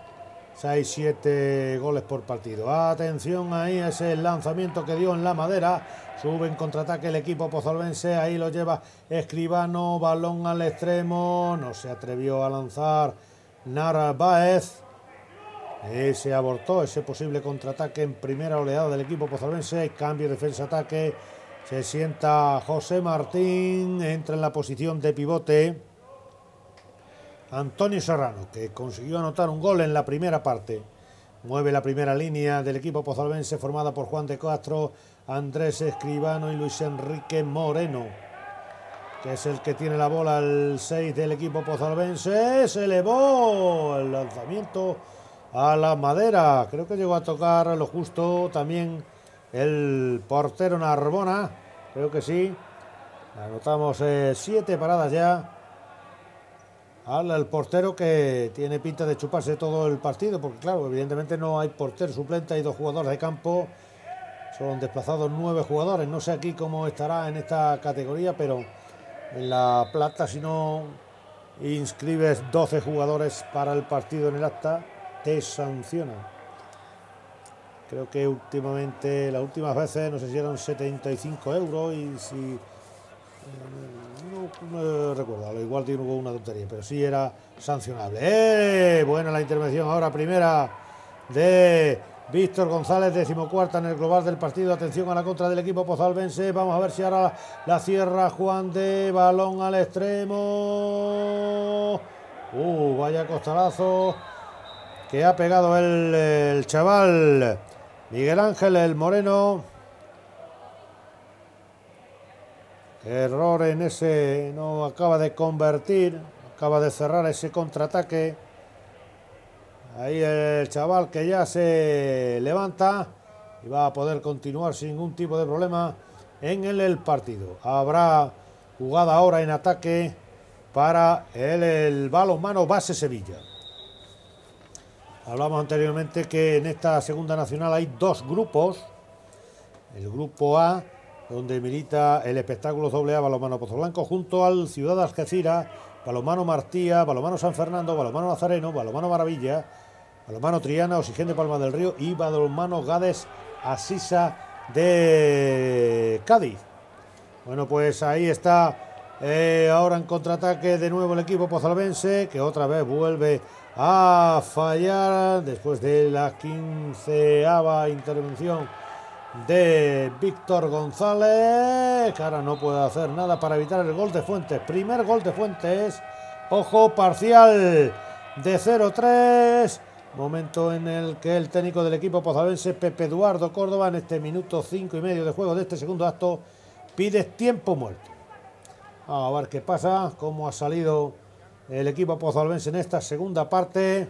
6-7 goles por partido. Atención ahí ese lanzamiento que dio en la madera. Sube en contraataque el equipo pozolvense. Ahí lo lleva Escribano. Balón al extremo. No se atrevió a lanzar Narváez. Y se abortó ese posible contraataque en primera oleada del equipo pozolvense. Cambio defensa-ataque. Se sienta José Martín. Entra en la posición de pivote. Antonio Serrano, que consiguió anotar un gol en la primera parte. Mueve la primera línea del equipo pozalbense formada por Juan de Castro, Andrés Escribano y Luis Enrique Moreno, que es el que tiene la bola al 6 del equipo pozalbense. Se elevó el lanzamiento a la madera. Creo que llegó a tocar lo justo también el portero Narbona. Creo que sí. Anotamos eh, siete paradas ya al, portero que tiene pinta de chuparse todo el partido, porque claro, evidentemente no hay portero suplente, hay dos jugadores de campo, son desplazados nueve jugadores, no sé aquí cómo estará en esta categoría, pero en la plata si no inscribes 12 jugadores para el partido en el acta, te sancionan. Creo que últimamente, las últimas veces, no sé si eran 75 euros y si no, recuerdo, igual tiene una tontería, pero sí era sancionable. ¡Eh! Buena la intervención ahora, primera de Víctor González, decimocuarta en el global del partido. Atención a la contra del equipo pozalbense. Vamos a ver si ahora la cierra Juan de balón al extremo. Uh, vaya costalazo que ha pegado el, chaval Miguel Ángel, el moreno. Error en ese, no acaba de convertir, acaba de cerrar ese contraataque. Ahí el chaval que ya se levanta y va a poder continuar sin ningún tipo de problema en el, partido. Habrá jugada ahora en ataque para el, el balonmano base Sevilla. Hablamos anteriormente que en esta segunda nacional hay dos grupos. El grupo A donde milita el espectáculo AA Balomano Pozo Blanco junto al Ciudad Algeciras, Balomano Martía, Balomano San Fernando, Balomano Nazareno, Balomano Maravilla, Balomano Triana, Oxigén de Palma del Río y Balomano Gades Asisa de Cádiz. Bueno, pues ahí está eh, ahora en contraataque de nuevo el equipo pozalbense que otra vez vuelve a fallar después de la quinceava intervención de Víctor González, que ahora no puede hacer nada para evitar el gol de Fuentes. Primer gol de Fuentes, ojo, parcial de 0-3. Momento en el que el técnico del equipo pozavense, Pepe Eduardo Córdoba, en este minuto 5 y medio de juego de este segundo acto, pide tiempo muerto. A ver qué pasa, cómo ha salido el equipo pozalbense en esta segunda parte.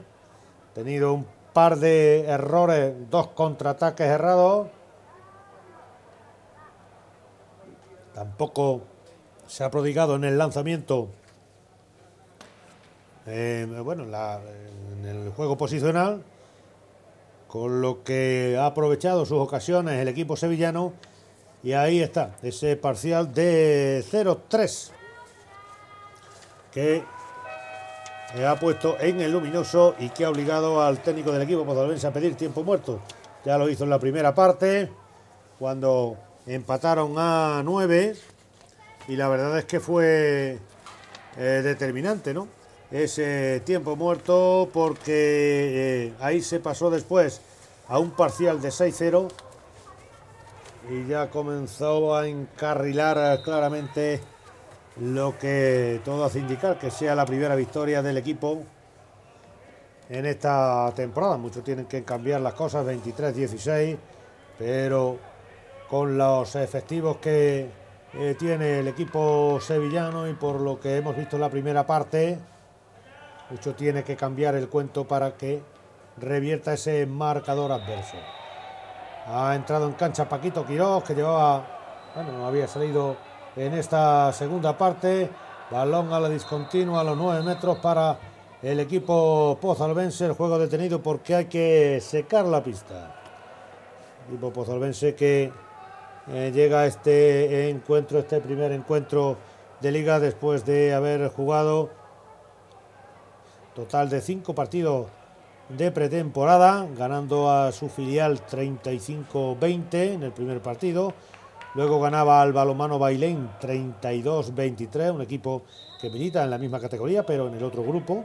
Tenido un par de errores, dos contraataques errados Tampoco se ha prodigado en el lanzamiento, eh, bueno, en el juego posicional. con lo que ha aprovechado sus ocasiones el equipo sevillano y ahí está, ese parcial de 0-3 que ha puesto en el luminoso y que ha obligado al técnico del equipo pozalbense a pedir tiempo muerto. Ya lo hizo en la primera parte, cuando empataron a 9 y la verdad es que fue eh, determinante, ¿no? Ese tiempo muerto porque eh, ahí se pasó después a un parcial de 6-0 y ya comenzó a encarrilar claramente lo que todo hace indicar que sea la primera victoria del equipo en esta temporada. Muchos tienen que cambiar las cosas, 23-16, pero con los efectivos que eh, tiene el equipo sevillano y por lo que hemos visto en la primera parte, mucho tiene que cambiar el cuento para que revierta ese marcador adverso. Ha entrado en cancha Paquito Quiroz, que llevaba, bueno, no había salido en esta segunda parte. Balón a la discontinua a los 9 metros para el equipo pozalbense. El juego detenido porque hay que secar la pista. El equipo pozalbense que eh, llega a este encuentro, este primer encuentro de liga después de haber jugado total de cinco partidos de pretemporada, ganando a su filial 35-20 en el primer partido. Luego ganaba al balomano Bailén 32-23, un equipo que milita en la misma categoría, pero en el otro grupo,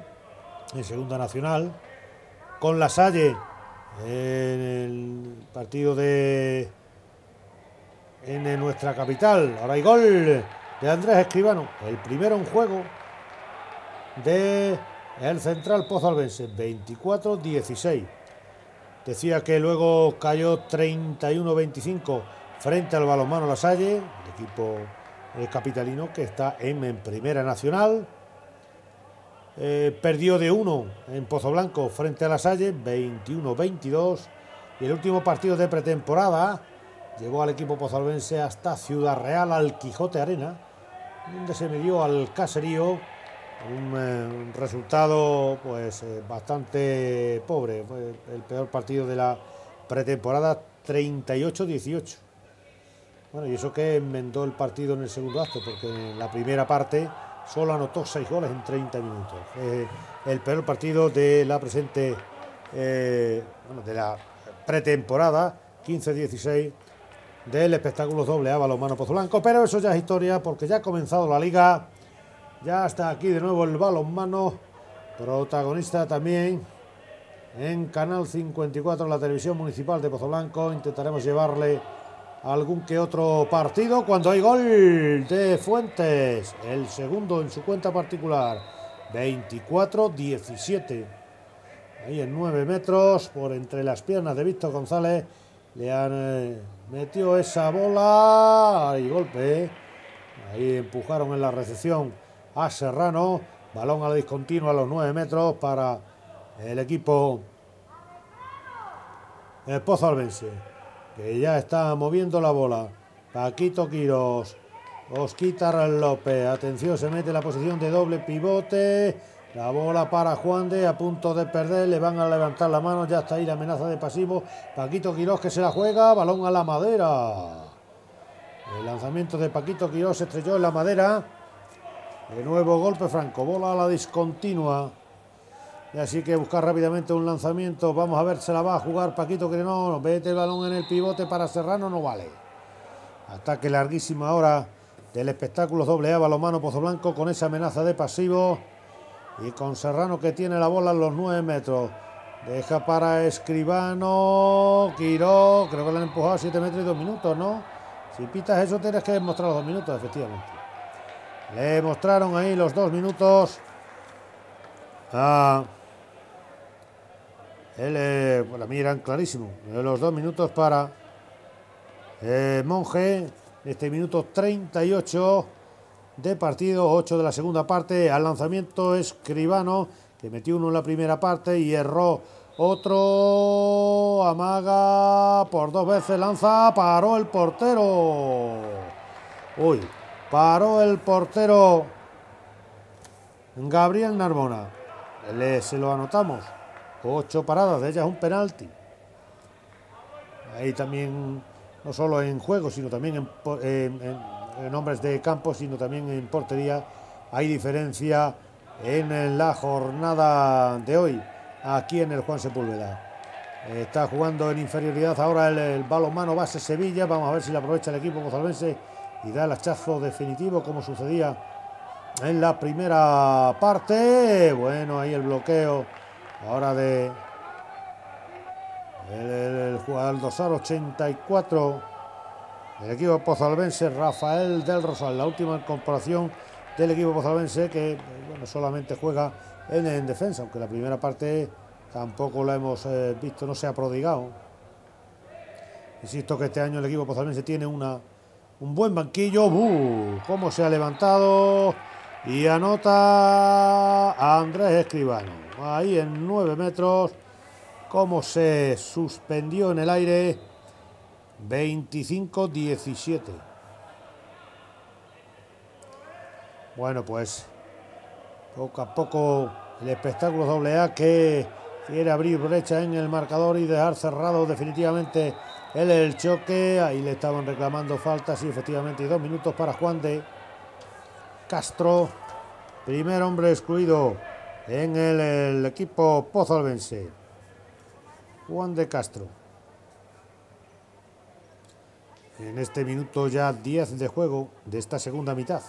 en Segunda Nacional. Con la Salle en el partido de en nuestra capital. Ahora hay gol de Andrés Escribano, el primero en juego de el central Pozalbense, 24-16. Decía que luego cayó 31-25 frente al balonmano La Salle, el equipo capitalino que está en, Primera Nacional. Eh, perdió de 1 en Pozo Blanco frente a La Salle, 21-22. Y el último partido de pretemporada llevó al equipo pozalbense hasta Ciudad Real, al Quijote Arena, donde se midió al caserío un, eh, resultado pues bastante pobre. Fue el peor partido de la pretemporada, 38-18. Bueno, y eso que enmendó el partido en el segundo acto, porque en la primera parte solo anotó seis goles en 30 minutos. el peor partido de la presente, eh, de la pretemporada, 15-16 del espectáculo doble A Balonmano Pozo Blanco, pero eso ya es historia porque ya ha comenzado la liga, ya está aquí de nuevo el balonmano, protagonista también en Canal 54, la televisión municipal de Pozo Blanco, intentaremos llevarle algún que otro partido cuando hay gol de Fuentes, el segundo en su cuenta particular, 24-17. Ahí en 9 metros, por entre las piernas de Víctor González, le han eh, metido esa bola y golpe. Ahí empujaron en la recepción a Serrano, balón a la discontinua a los 9 metros para el equipo el Pozo Albense que ya está moviendo la bola. Paquito Quiros, Osquitar López, atención, se mete la posición de doble pivote. La bola para Juan de, a punto de perder, le van a levantar la mano, ya está ahí la amenaza de pasivo. Paquito Quirós que se la juega, balón a la madera. El lanzamiento de Paquito Quirós se estrelló en la madera. De nuevo golpe franco, bola a la discontinua. Y así que buscar rápidamente un lanzamiento. Vamos a ver, se la va a jugar Paquito que no. Vete el balón en el pivote para Serrano, no vale. Ataque larguísimo ahora del espectáculo doble A Balomano Pozo Blanco con esa amenaza de pasivo. Y con Serrano que tiene la bola en los 9 metros. Deja para Escribano. Quiro. Creo que le han empujado a 7 metros y 2 minutos, ¿no? Si pitas eso tienes que demostrar los 2 minutos, efectivamente. Le mostraron ahí los 2 minutos. Ah, él, eh, la miran clarísimo. Los dos minutos para eh, Monje. Este minuto 38 de partido, 8 de la segunda parte. Al lanzamiento Escribano, que metió uno en la primera parte y erró otro. Amaga por dos veces, lanza, paró el portero. Uy, paró el portero Gabriel Narbona. Le, se lo anotamos. Ocho paradas, de ellas un penalti. Ahí también, no solo en juego, sino también en, en, de campo, sino también en portería, hay diferencia en la jornada de hoy, aquí en el Juan Sepúlveda. Está jugando en inferioridad ahora el, el balonmano base Sevilla. Vamos a ver si la aprovecha el equipo mozalbense y da el hachazo definitivo como sucedía en la primera parte. Bueno, ahí el bloqueo ahora de el, jugador dosar 84 el equipo pozalbense Rafael del Rosal, la última incorporación del equipo pozalbense que bueno, solamente juega en, en defensa, aunque la primera parte tampoco lo hemos eh, visto, no se ha prodigado. Insisto que este año el equipo pozalbense tiene una, un buen banquillo. ¡Uh! ¿Cómo se ha levantado? Y anota a Andrés Escribano. Ahí en 9 metros. Cómo se suspendió en el aire. 25-17. Bueno, pues poco a poco el espectáculo doble A que quiere abrir brecha en el marcador y dejar cerrado definitivamente el, el choque. Ahí le estaban reclamando faltas y efectivamente dos minutos para Juan de Castro. Primer hombre excluido en el, equipo pozolvense. Juan de Castro. En este minuto ya 10 de juego de esta segunda mitad.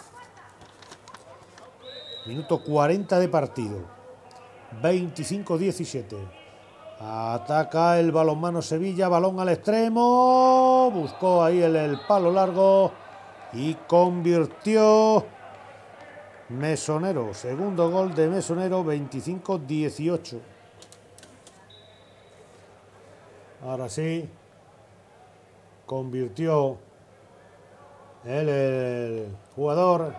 Minuto 40 de partido. 25-17. Ataca el balonmano Sevilla, balón al extremo. Buscó ahí el, palo largo y convirtió Mesonero. Segundo gol de Mesonero, 25-18. Ahora sí, convirtió el jugador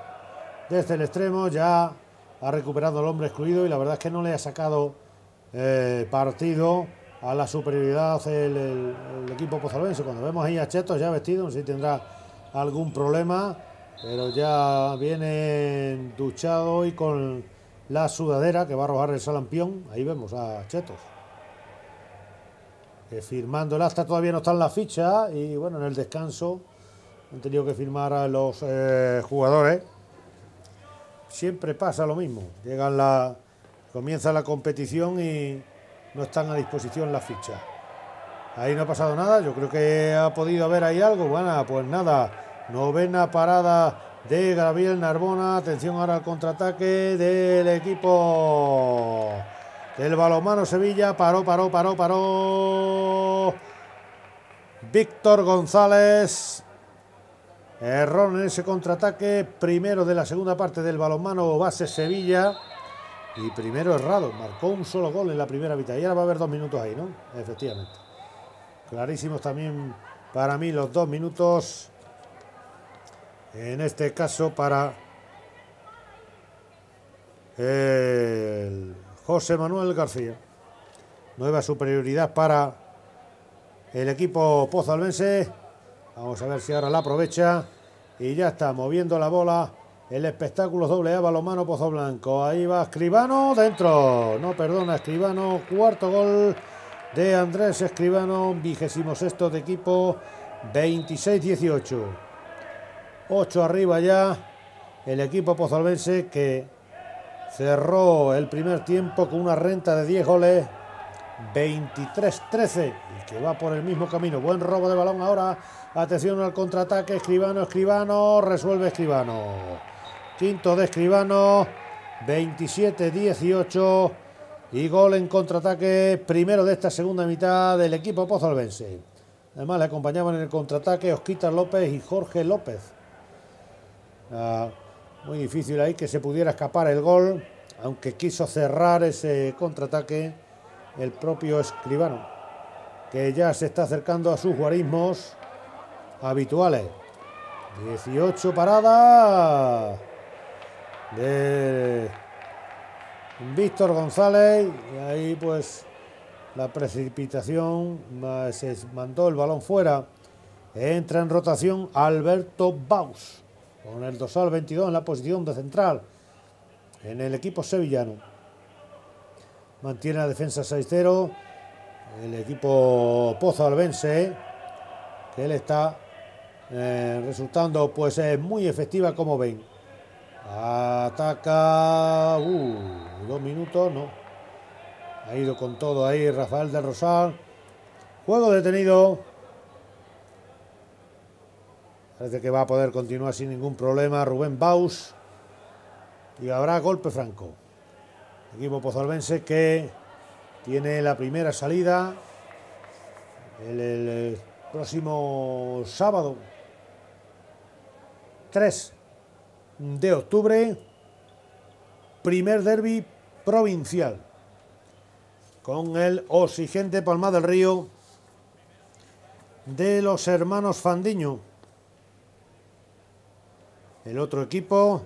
desde el extremo, ya ha recuperado el hombre excluido y la verdad es que no le ha sacado eh, partido a la superioridad el, equipo pozalbense. Cuando vemos ahí a Chetos ya vestido, no sé si tendrá algún problema, pero ya viene duchado y con la sudadera que va a arrojar el salampión. Ahí vemos a Chetos. Eh, firmando el acta todavía no está en la ficha y bueno, en el descanso han tenido que firmar a los eh, jugadores siempre pasa lo mismo. Llegan la, comienza la competición y no están a disposición las fichas. Ahí no ha pasado nada, yo creo que ha podido haber ahí algo. Bueno, pues nada, novena parada de Gabriel Narbona. Atención ahora al contraataque del equipo del balomano Sevilla. Paró, paró, paró, paró. Víctor González Error en ese contraataque, primero de la segunda parte del balonmano base Sevilla. Y primero errado, marcó un solo gol en la primera mitad. Y ahora va a haber dos minutos ahí, ¿no? Efectivamente. Clarísimos también para mí los dos minutos. En este caso para el José Manuel García. Nueva superioridad para el equipo pozalbense. Vamos a ver si ahora la aprovecha. Y ya está moviendo la bola. El espectáculo doble A, balomano Pozo Blanco. Ahí va Escribano, dentro. No perdona, Escribano. Cuarto gol de Andrés Escribano. Vigésimo sexto de equipo. 26-18. 8 arriba ya. El equipo pozolvense que cerró el primer tiempo con una renta de 10 goles. 23-13 y que va por el mismo camino. Buen robo de balón ahora Atención al contraataque. Escribano, Escribano. Resuelve Escribano. Quinto de Escribano. 27-18. Y gol en contraataque. Primero de esta segunda mitad del equipo pozolvense. Además le acompañaban en el contraataque Osquitar López y Jorge López. Ah, muy difícil ahí que se pudiera escapar el gol. Aunque quiso cerrar ese contraataque el propio Escribano. Que ya se está acercando a sus guarismos habituales. 18 paradas de Víctor González y ahí pues la precipitación se mandó el balón fuera. Entra en rotación Alberto Baus con el dorsal 22 en la posición de central en el equipo sevillano. Mantiene la defensa 6-0. El equipo Pozo Albense que le está eh, resultando pues muy efectiva como ven. Ataca. Uh, dos minutos, no. Ha ido con todo ahí Rafael del Rosal. Juego detenido. Parece que va a poder continuar sin ningún problema Rubén Baus. Y habrá golpe franco. Equipo pozolvense que tiene la primera salida el, próximo sábado 3 de octubre. Primer derby provincial con el Oxigente Palma del Río de los hermanos Fandiño. El otro equipo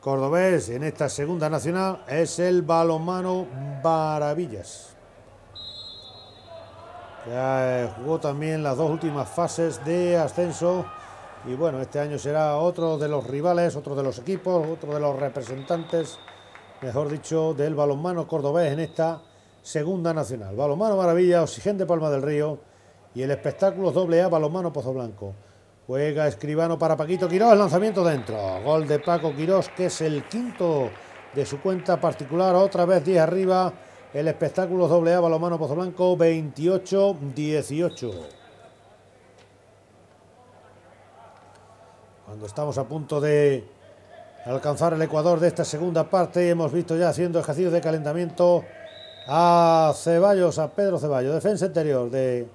cordobés en esta segunda nacional es el balonmano Maravillas. Ya eh, jugó también las dos últimas fases de ascenso y bueno, este año será otro de los rivales, otro de los equipos, otro de los representantes, mejor dicho, del balonmano cordobés en esta segunda nacional. Balonmano Maravilla, Oxigente Palma del Río y el espectáculo doble A Balonmano Pozo Blanco. Juega Escribano para Paquito Quirós, lanzamiento dentro. Gol de Paco Quirós, que es el quinto de su cuenta particular. Otra vez 10 arriba. El espectáculo doble A Balomano Pozo Blanco 28-18. Cuando estamos a punto de alcanzar el Ecuador de esta segunda parte, hemos visto ya haciendo ejercicios de calentamiento a Ceballos, a Pedro Ceballos, defensa interior de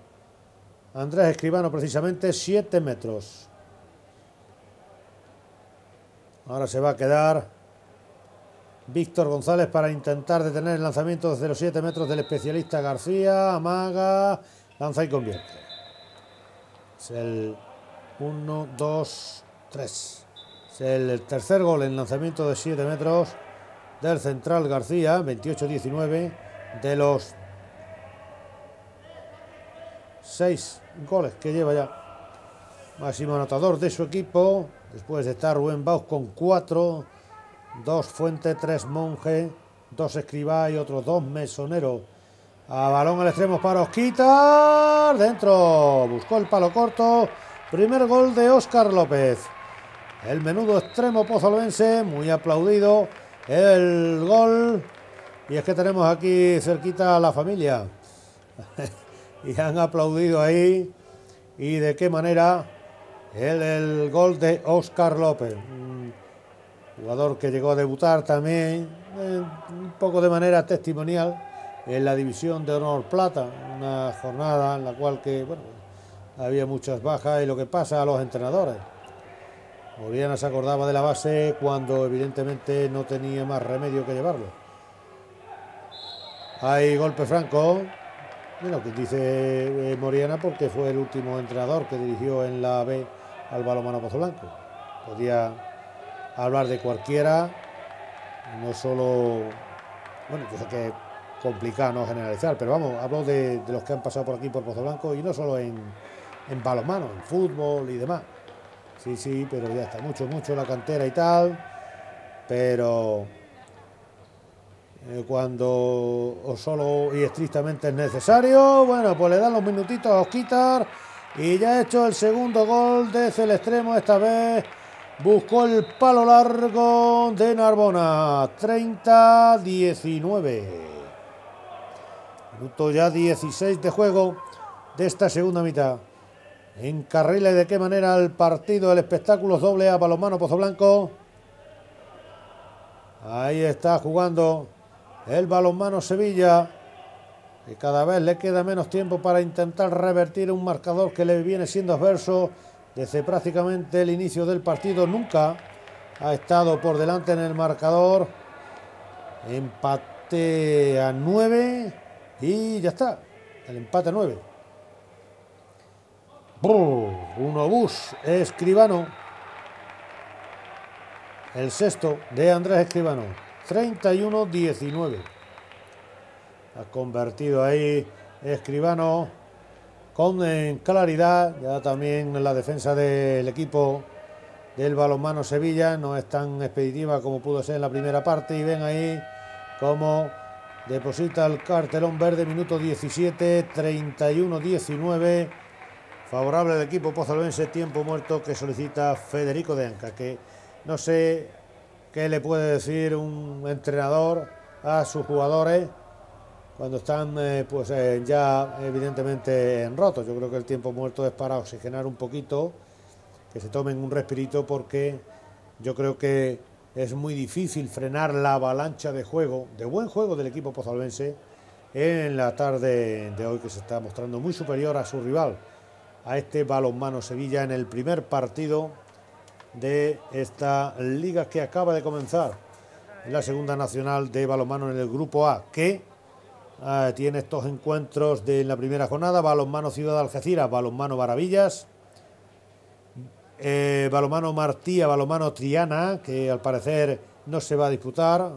Andrés Escribano precisamente 7 metros. Ahora se va a quedar Víctor González para intentar detener el lanzamiento de 0,7 metros del especialista García. Amaga, lanza y convierte. Es el 1, 2, 3. Es el tercer gol en lanzamiento de 7 metros del central García, 28-19, de los 6 goles que lleva ya. Máximo anotador de su equipo. Después de estar Rubén Baus con 4. Dos Fuente, tres Monje, dos Escribá y otros dos Mesonero. A balón al extremo para Osquitar. Dentro. Buscó el palo corto. Primer gol de Óscar López. El menudo extremo pozolvense, muy aplaudido. El gol. Y es que tenemos aquí cerquita a la familia. y han aplaudido ahí. Y de qué manera el, gol de Óscar López. Jugador que llegó a debutar también eh, un poco de manera testimonial en la división de honor plata, una jornada en la cual que había muchas bajas y lo que pasa a los entrenadores. Oriana se acordaba de la base cuando evidentemente no tenía más remedio que llevarlo. Hay golpe franco. Bueno, que dice eh, Moriana porque fue el último entrenador que dirigió en la B al balomano Pozo Blanco. Podía hablar de cualquiera, no solo, bueno, yo que es complicado no generalizar, pero vamos, hablo de, los que han pasado por aquí por Pozo Blanco y no solo en, en balonmano, en fútbol y demás. Sí, sí, pero ya está mucho, mucho la cantera y tal, pero eh, cuando o solo y estrictamente es necesario, bueno, pues le dan los minutitos a Osquitar y ya ha hecho el segundo gol desde el extremo, esta vez Buscó el palo largo de Narbona. 30-19. Minuto ya 16 de juego de esta segunda mitad. Encarrile de qué manera el partido, el espectáculo doble a balonmano Pozo Blanco. Ahí está jugando el balonmano Sevilla. Que cada vez le queda menos tiempo para intentar revertir un marcador que le viene siendo adverso desde prácticamente el inicio del partido nunca ha estado por delante en el marcador. Empate a 9 y ya está. El empate a 9. Un obús escribano. El sexto de Andrés Escribano. 31-19. Ha convertido ahí Escribano con claridad. Ya también la defensa del equipo del balonmano Sevilla no es tan expeditiva como pudo ser en la primera parte. Y ven ahí cómo deposita el cartelón verde, minuto 17, 31-19. Favorable al equipo pozalbense, tiempo muerto que solicita Federico de Anca, que no sé qué le puede decir un entrenador a sus jugadores cuando están eh, pues eh, ya evidentemente en rotos. Yo creo que el tiempo muerto es para oxigenar un poquito, que se tomen un respirito porque yo creo que es muy difícil frenar la avalancha de juego, de buen juego del equipo pozalbense en la tarde de hoy que se está mostrando muy superior a su rival, a este balonmano Sevilla en el primer partido de esta liga que acaba de comenzar, en la segunda nacional de balonmano en el grupo A, que ah, tiene estos encuentros de la primera jornada, balonmano Ciudad de Algeciras, balonmano Maravillas, eh, balonmano Martía, balonmano Triana, que al parecer no se va a disputar,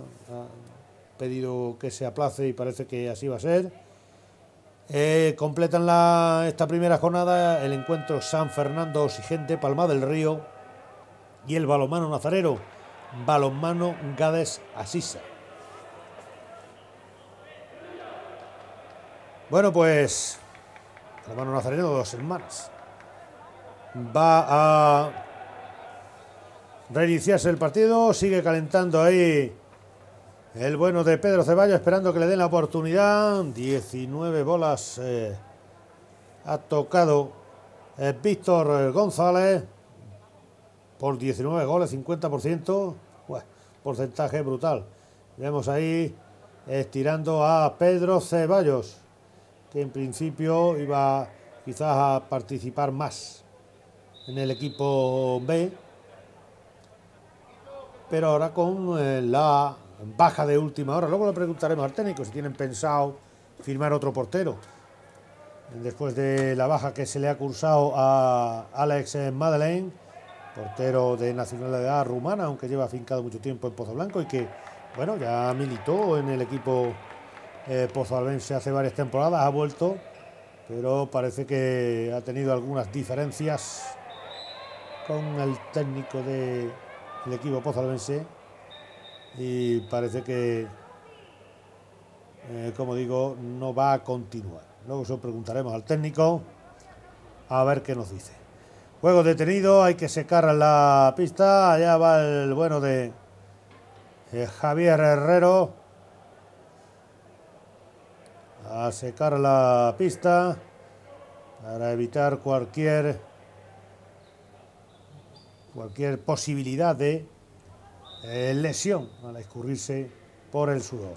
pedido que se aplace y parece que así va a ser. Eh, completan esta primera jornada el encuentro San Fernando Oxigente, Palma del Río y el balonmano Nazarero, balonmano Gades Asisa. Bueno, pues balonmano Nazareno, dos hermanas. Va a reiniciarse el partido, sigue calentando ahí el bueno de Pedro Ceballos esperando que le den la oportunidad. 19 bolas eh, ha tocado eh, Víctor González por 19 goles, 50%. porcentaje brutal. Vemos ahí estirando a Pedro Ceballos, que en principio iba quizás a participar más en el equipo B, pero ahora con eh, la baja de última hora. Luego le preguntaremos al técnico si tienen pensado firmar otro portero. Después de la baja que se le ha cursado a Alex Madeleine, portero de nacionalidad rumana, aunque lleva afincado mucho tiempo en Pozo Blanco y que, bueno, ya militó en el equipo eh, hace varias temporadas, ha vuelto, pero parece que ha tenido algunas diferencias con el técnico del equipo Albense y parece que, eh, como digo, no va a continuar. Luego se preguntaremos al técnico a ver qué nos dice. Juego detenido, hay que secar la pista. Allá va el bueno de eh, Javier Herrero a secar la pista para evitar cualquier cualquier posibilidad de eh, lesión al escurrirse por el sudor.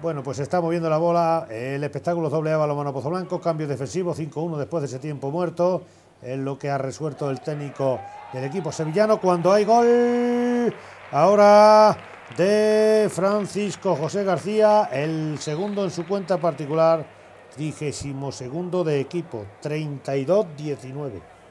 Bueno, pues está moviendo la bola. El espectáculo doble A balonmano Pozo Blanco. Cambio defensivo 5-1 después de ese tiempo muerto. Es lo que ha resuelto el técnico del equipo sevillano. Cuando hay gol. Ahora de Francisco José García. El segundo en su cuenta particular. Trigésimo segundo de equipo. 32-19.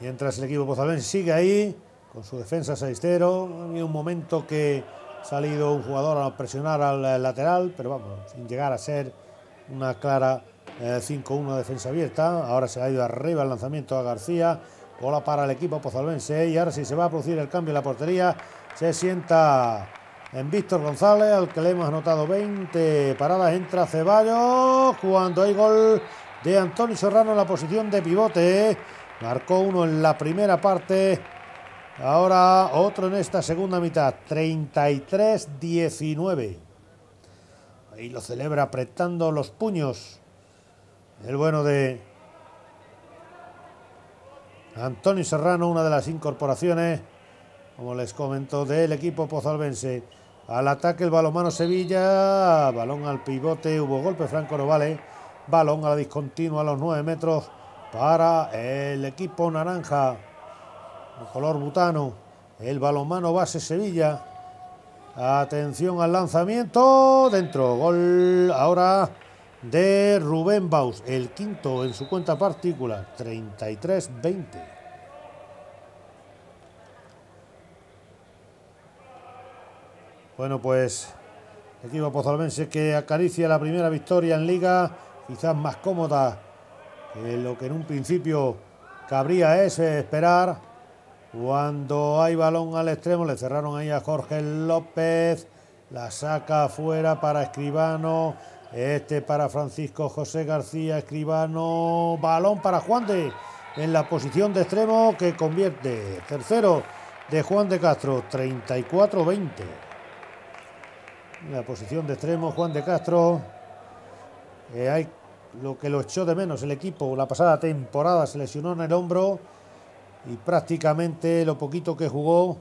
Mientras el equipo pozalbense sigue ahí, con su defensa 6-0. Ha habido un momento que ha salido un jugador a presionar al lateral, pero vamos, sin llegar a ser una clara 5-1 eh, defensa abierta. Ahora se ha ido arriba el lanzamiento a García. Bola para el equipo pozalbense. Y ahora sí se va a producir el cambio en la portería. Se sienta en Víctor González, al que le hemos anotado 20 paradas. Entra Ceballos. Cuando hay gol de Antonio Serrano en la posición de pivote. Marcó uno en la primera parte. Ahora otro en esta segunda mitad. 33-19. Ahí lo celebra apretando los puños. El bueno de Antonio Serrano, una de las incorporaciones, como les comento, del equipo pozalbense. Al ataque el balonmano Sevilla, balón al pivote, hubo golpe Franco Novale, balón a la discontinua a los 9 metros para el equipo naranja, color butano, el balonmano base Sevilla. Atención al lanzamiento, dentro, gol ahora de Rubén Baus, el quinto en su cuenta particular, 33-20. Bueno, pues el equipo pozalbense que acaricia la primera victoria en liga, quizás más cómoda lo que en un principio cabría es esperar. Cuando hay balón al extremo, le cerraron ahí a Jorge López. La saca afuera para Escribano. Este para Francisco José García Escribano. Balón para Juan de en la posición de extremo que convierte. Tercero de Juan de Castro, 34-20. En la posición de extremo, Juan de Castro. Eh, hay lo que lo echó de menos el equipo la pasada temporada, se lesionó en el hombro y prácticamente lo poquito que jugó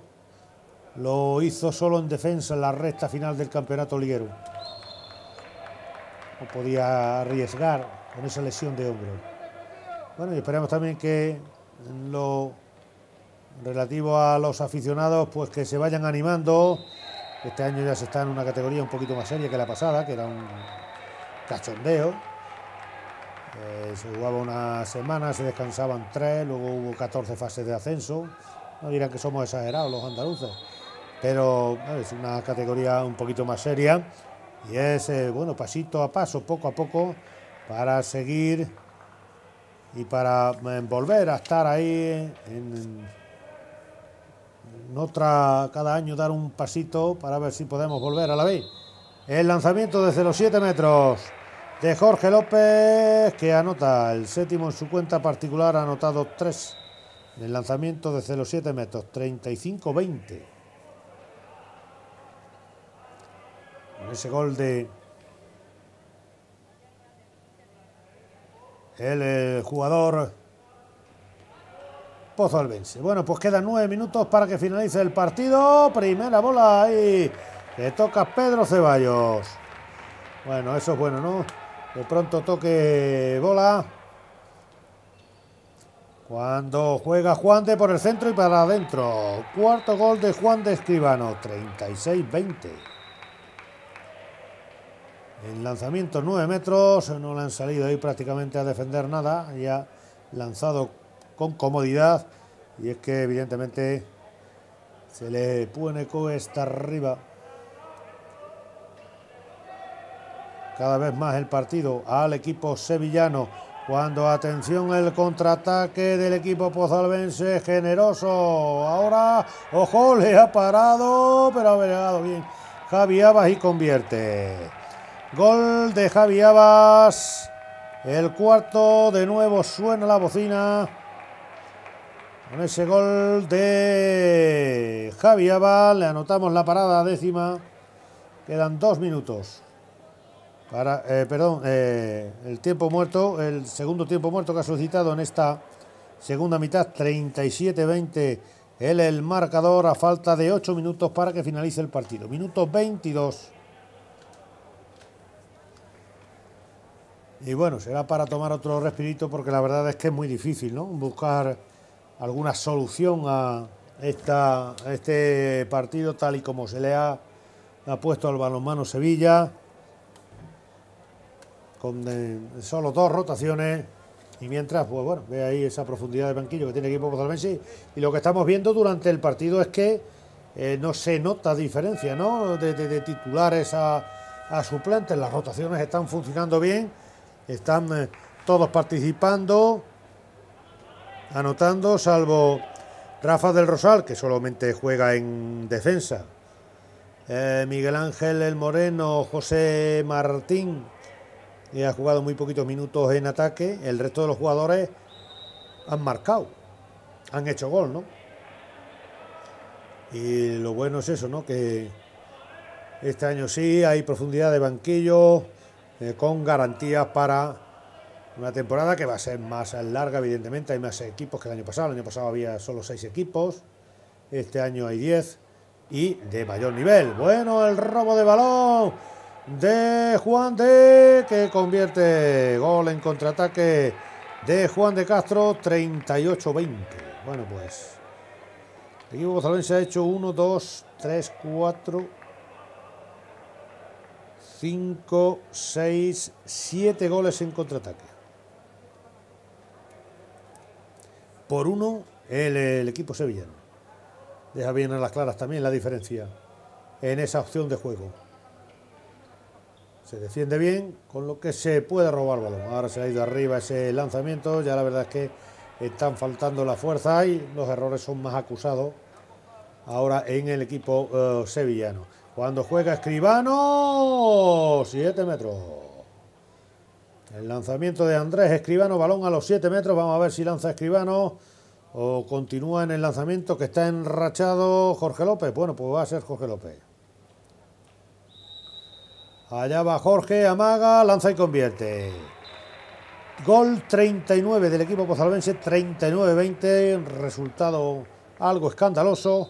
lo hizo solo en defensa en la recta final del campeonato liguero. No podía arriesgar con esa lesión de hombro. Bueno, y esperamos también que lo relativo a los aficionados, pues que se vayan animando. Este año ya se está en una categoría un poquito más seria que la pasada, que era un cachondeo. Eh, se jugaba una semana, se descansaban tres, luego hubo 14 fases de ascenso. No dirán que somos exagerados los andaluces, pero es una categoría un poquito más seria y es, eh, bueno, pasito a paso, poco a poco, para seguir y para eh, volver a estar ahí en, otra, cada año dar un pasito para ver si podemos volver a la vez. El lanzamiento desde los 7 metros de Jorge López, que anota el séptimo en su cuenta particular, ha anotado 3 en el lanzamiento desde los 7 metros, 35-20. Con ese gol de el, jugador Pozo Albense. Bueno, pues quedan nueve minutos para que finalice el partido. Primera bola ahí. Que toca Pedro Ceballos. Bueno, eso es bueno, ¿no? De pronto toque bola. Cuando juega Juan de por el centro y para adentro. Cuarto gol de Juan de Escribano. 36-20. En lanzamiento 9 metros, no le han salido ahí prácticamente a defender nada, ya lanzado con comodidad y es que evidentemente se le pone cuesta arriba cada vez más el partido al equipo sevillano cuando atención el contraataque del equipo pozalbense generoso ahora ojo le ha parado pero ha llegado bien Javi Abas y convierte Gol de Javi Abas. El cuarto, de nuevo suena la bocina. Con ese gol de Javi Abas le anotamos la parada décima. Quedan dos minutos. Eh, perdón, eh, el tiempo muerto, el segundo tiempo muerto que ha solicitado en esta segunda mitad, 37-20 el, el marcador a falta de 8 minutos para que finalice el partido. Minuto 22. Y bueno, será para tomar otro respirito porque la verdad es que es muy difícil, ¿no? Buscar alguna solución a, esta, este partido tal y como se le ha, puesto al balonmano Sevilla, con eh, solo dos rotaciones. Y mientras, pues bueno, ve ahí esa profundidad de banquillo que tiene el equipo Pozalbense. Y lo que estamos viendo durante el partido es que eh, no se nota diferencia, ¿no? De, titulares a, a suplentes. Las rotaciones están funcionando bien están eh, todos participando, anotando, salvo Rafa del Rosal, que solamente juega en defensa. Miguel Ángel El Moreno, José Martín, ha jugado muy poquitos minutos en ataque. El resto de los jugadores han marcado, han hecho gol, ¿no? Y lo bueno es eso, ¿no? Que este año sí hay profundidad de banquillo, eh, con garantías para una temporada que va a ser más larga, evidentemente. Hay más equipos que el año pasado. El año pasado había solo seis equipos. Este año hay diez y de mayor nivel. Bueno, el robo de balón de Juan de que convierte gol en contraataque de Juan de Castro 38-20. Bueno, pues el equipo se ha hecho 1, 2, 3, 4 5, 6, 7 goles en contraataque. Por uno el, equipo sevillano. Deja bien a las claras también la diferencia en esa opción de juego. Se defiende bien, con lo que se puede robar balón. Ahora se ha ido arriba ese lanzamiento, ya la verdad es que están faltando la fuerza y los errores son más acusados ahora en el equipo eh, sevillano. Cuando juega Escribano, 7 metros. El lanzamiento de Andrés Escribano, balón a los 7 metros. Vamos a ver si lanza Escribano o continúa en el lanzamiento que está enrachado Jorge López. Bueno, pues va a ser Jorge López. Allá va Jorge, amaga, lanza y convierte. Gol 39 del equipo pozalbense, 39-20, resultado algo escandaloso.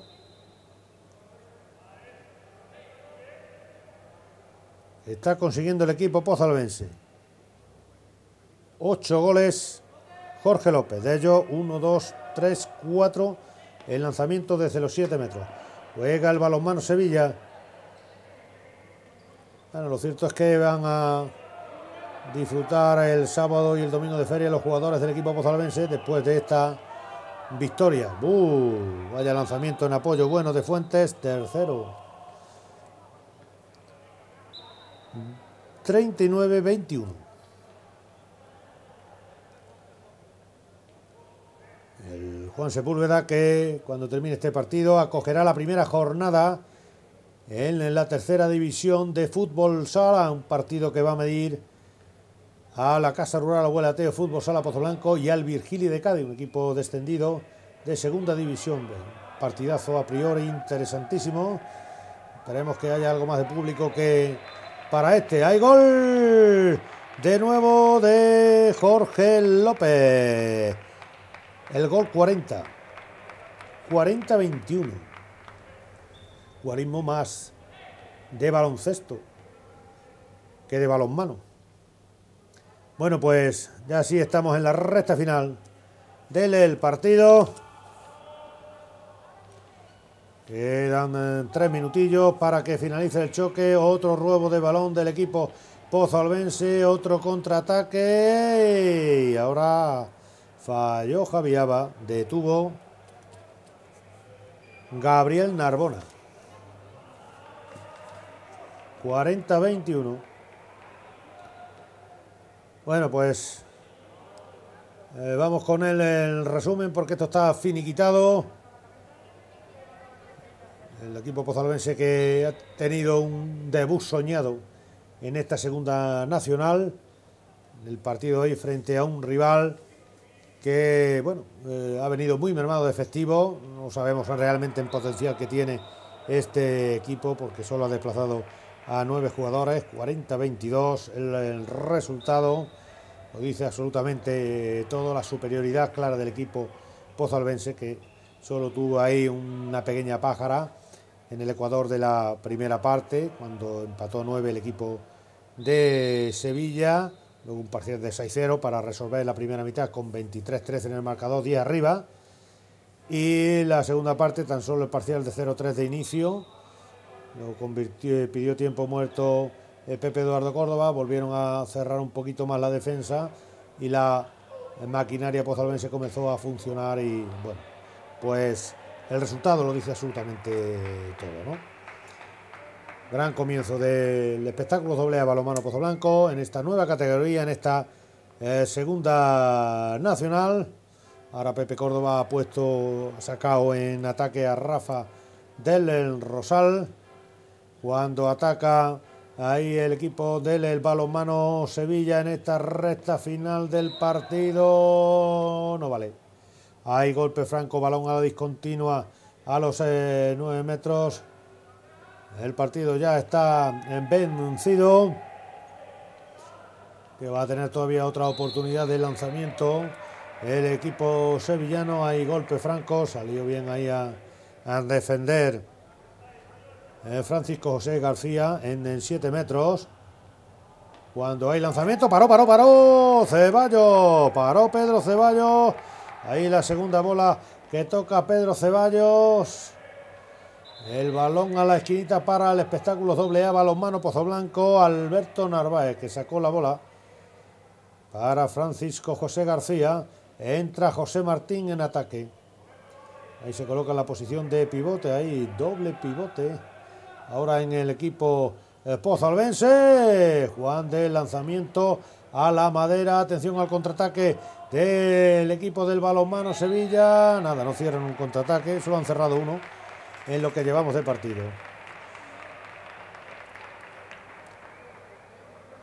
Está consiguiendo el equipo pozalbense. Ocho goles Jorge López. De ellos, 1, 2, 3, 4. El lanzamiento desde los 7 metros. Juega el balonmano Sevilla. Bueno, lo cierto es que van a disfrutar el sábado y el domingo de feria los jugadores del equipo pozalbense después de esta victoria. Vaya lanzamiento en apoyo bueno de Fuentes, tercero. 39-21. El Juan Sepúlveda que cuando termine este partido acogerá la primera jornada en la tercera división de fútbol sala, un partido que va a medir a la Casa Rural Abuela Teo Fútbol Sala Pozo Blanco y al Virgili de Cádiz, un equipo descendido de segunda división. Partidazo a priori interesantísimo. Esperemos que haya algo más de público que para este. Hay gol de nuevo de Jorge López. El gol 40. 40-21. Guarismo más de baloncesto que de balonmano. Bueno, pues ya sí estamos en la recta final del partido. Quedan eh, tres minutillos para que finalice el choque. Otro ruevo de balón del equipo Pozalbense. Otro contraataque. Y ahora falló Javiaba. Detuvo Gabriel Narbona. 40-21. Bueno, pues eh, vamos con el resumen porque esto está finiquitado. El equipo pozalbense que ha tenido un debut soñado en esta segunda nacional, el partido hoy frente a un rival que bueno eh, ha venido muy mermado de efectivo, no sabemos realmente el potencial que tiene este equipo porque solo ha desplazado a nueve jugadores, 40-22 el, resultado, lo dice absolutamente todo, la superioridad clara del equipo pozalbense que solo tuvo ahí una pequeña pájara en el Ecuador de la primera parte, cuando empató 9 el equipo de Sevilla, luego un parcial de 6-0 para resolver la primera mitad con 23-13 en el marcador, 10 arriba, y la segunda parte tan solo el parcial de 0-3 de inicio, lo convirtió, pidió tiempo muerto eh, Pepe Eduardo Córdoba, volvieron a cerrar un poquito más la defensa y la maquinaria pozalbense comenzó a funcionar y bueno, pues el resultado lo dice absolutamente todo, ¿no? Gran comienzo del espectáculo doble a balomano Pozo Blanco en esta nueva categoría, en esta eh, segunda nacional. Ahora Pepe Córdoba ha puesto, sacado en ataque a Rafa del Rosal. Cuando ataca ahí el equipo del balonmano Sevilla en esta recta final del partido, no vale. Hay golpe franco, balón a la discontinua a los 9 eh, metros. El partido ya está en vencido. Que va a tener todavía otra oportunidad de lanzamiento. El equipo sevillano, hay golpe franco, salió bien ahí a, defender Francisco José García en 7 metros. Cuando hay lanzamiento, paró, paró, paró. Ceballos, paró Pedro Ceballos. Ahí la segunda bola que toca Pedro Ceballos. El balón a la esquinita para el espectáculo doble A, balonmano Pozo Blanco, Alberto Narváez que sacó la bola para Francisco José García. Entra José Martín en ataque. Ahí se coloca la posición de pivote, ahí doble pivote. Ahora en el equipo eh, Pozalbense. Juan de lanzamiento a la madera. Atención al contraataque del equipo del balonmano Sevilla. Nada, no cierran un contraataque, solo han cerrado uno en lo que llevamos de partido.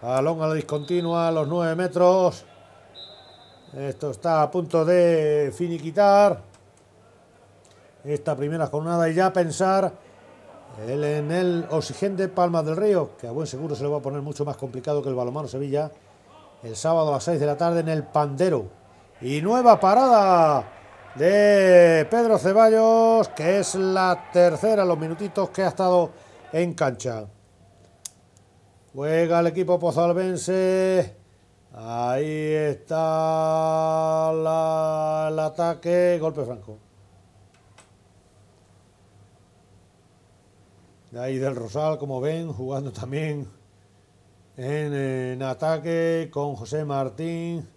Balón a la discontinua, a los 9 metros. Esto está a punto de finiquitar esta primera jornada y ya pensar en el Oxigente de Palmas del Río, que a buen seguro se le va a poner mucho más complicado que el Balomano Sevilla, el sábado a las 6 de la tarde en el Pandero. Y nueva parada de Pedro Ceballos, que es la tercera, los minutitos que ha estado en cancha. Juega el equipo pozalbense. Ahí está el ataque. Golpe franco. De ahí del Rosal, como ven, jugando también en, ataque con José Martín.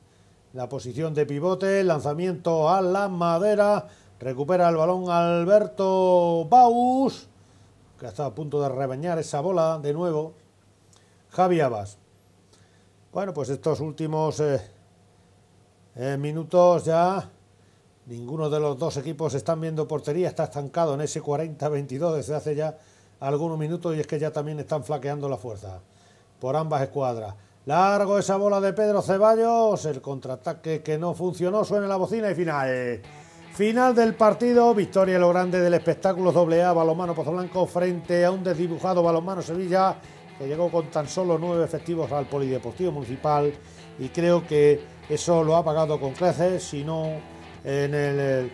La posición de pivote, lanzamiento a la madera. Recupera el balón Alberto Baus, que está a punto de rebañar esa bola de nuevo. Javi Abas. Bueno, pues estos últimos eh, eh, minutos ya ninguno de los dos equipos están viendo portería, está estancado en ese 40-22 desde hace ya algunos minutos y es que ya también están flaqueando la fuerza por ambas escuadras. Largo esa bola de Pedro Ceballos, el contraataque que no funcionó, suena la bocina y final. Final del partido, victoria lo grande del espectáculo AA Balomano Pozo Blanco frente a un desdibujado Balomano Sevilla que llegó con tan solo nueve efectivos al Polideportivo Municipal y creo que eso lo ha pagado con creces, si no en,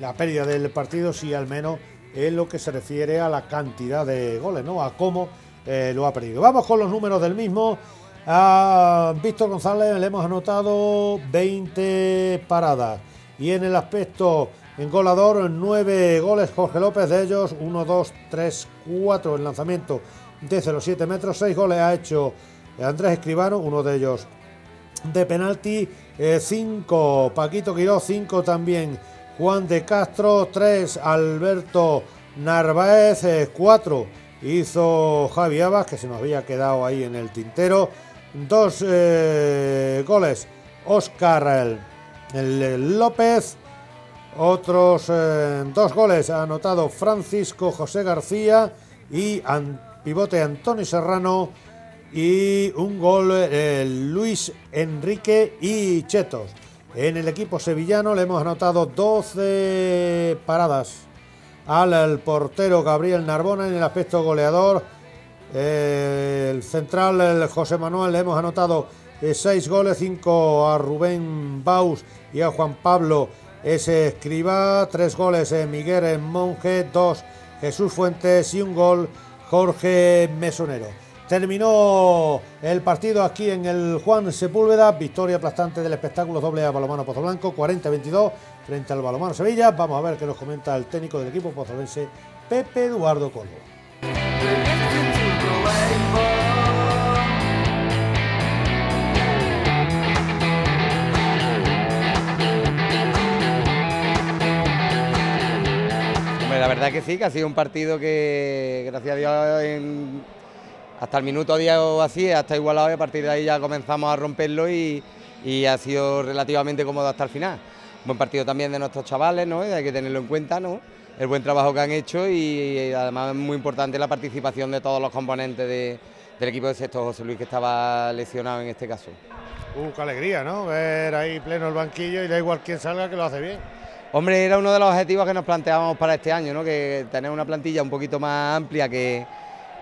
la pérdida del partido, si al menos en lo que se refiere a la cantidad de goles, ¿no? a cómo eh, lo ha perdido. Vamos con los números del mismo. A Víctor González le hemos anotado 20 paradas y en el aspecto engolador 9 goles Jorge López, de ellos 1, 2, 3, 4 en lanzamiento desde los 7 metros. 6 goles ha hecho Andrés Escribano, uno de ellos de penalti. 5 eh, Paquito Quiroz, 5 también Juan de Castro, 3 Alberto Narváez, 4 eh, hizo Javi Abas, que se nos había quedado ahí en el tintero. Dos eh, goles Oscar el, López. Otros dos goles ha anotado Francisco José García y pivote Antonio Serrano y un gol eh, Luis Enrique y Chetos. En el equipo sevillano le hemos anotado 12 paradas al portero Gabriel Narbona en el aspecto goleador. Eh, el central el José Manuel le hemos anotado 6 eh, goles, 5 a Rubén Baus y a Juan Pablo S. Escriba, 3 goles Miguel Monje, 2 Jesús Fuentes y un gol Jorge Mesonero. Terminó el partido aquí en el Juan Sepúlveda, victoria aplastante del espectáculo doble a Balomano Pozo Blanco, 40-22 frente al Balomano Sevilla. Vamos a ver qué nos comenta el técnico del equipo pozovense, Pepe Eduardo Colbo. la verdad que sí, que ha sido un partido que, gracias a Dios, hasta el minuto 10 o así, hasta igualado y a partir de ahí ya comenzamos a romperlo y, ha sido relativamente cómodo hasta el final. Buen partido también de nuestros chavales, ¿no? Hay que tenerlo en cuenta, ¿no? El buen trabajo que han hecho y, además es muy importante la participación de todos los componentes del equipo de sexto José Luis que estaba lesionado en este caso. Uh, qué alegría, ¿no? Ver ahí pleno el banquillo y da igual quién salga que lo hace bien. Hombre, era uno de los objetivos que nos planteábamos para este año, ¿no? que tener una plantilla un poquito más amplia que,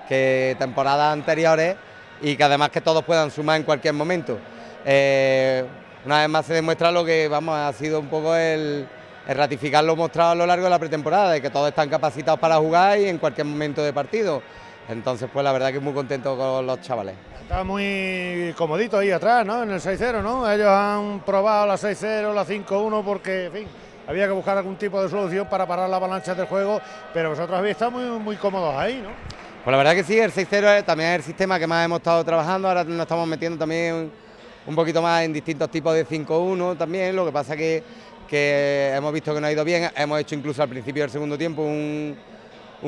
temporadas anteriores y que además que todos puedan sumar en cualquier momento. Eh, una vez más se demuestra lo que vamos ha sido un poco el, ratificar lo mostrado a lo largo de la pretemporada, de que todos están capacitados para jugar y en cualquier momento de partido. Entonces, pues la verdad que muy contento con los chavales. Está muy comodito ahí atrás, ¿no? En el 6-0, ¿no? Ellos han probado la 6-0, la 5-1 porque, en fin, había que buscar algún tipo de solución para parar la avalancha del juego, pero vosotros habéis estado muy, muy cómodos ahí, ¿no? Pues la verdad que sí, el 6-0 también es el sistema que más hemos estado trabajando, ahora nos estamos metiendo también un poquito más en distintos tipos de 5-1 también, lo que pasa que, que hemos visto que no ha ido bien, hemos hecho incluso al principio del segundo tiempo un,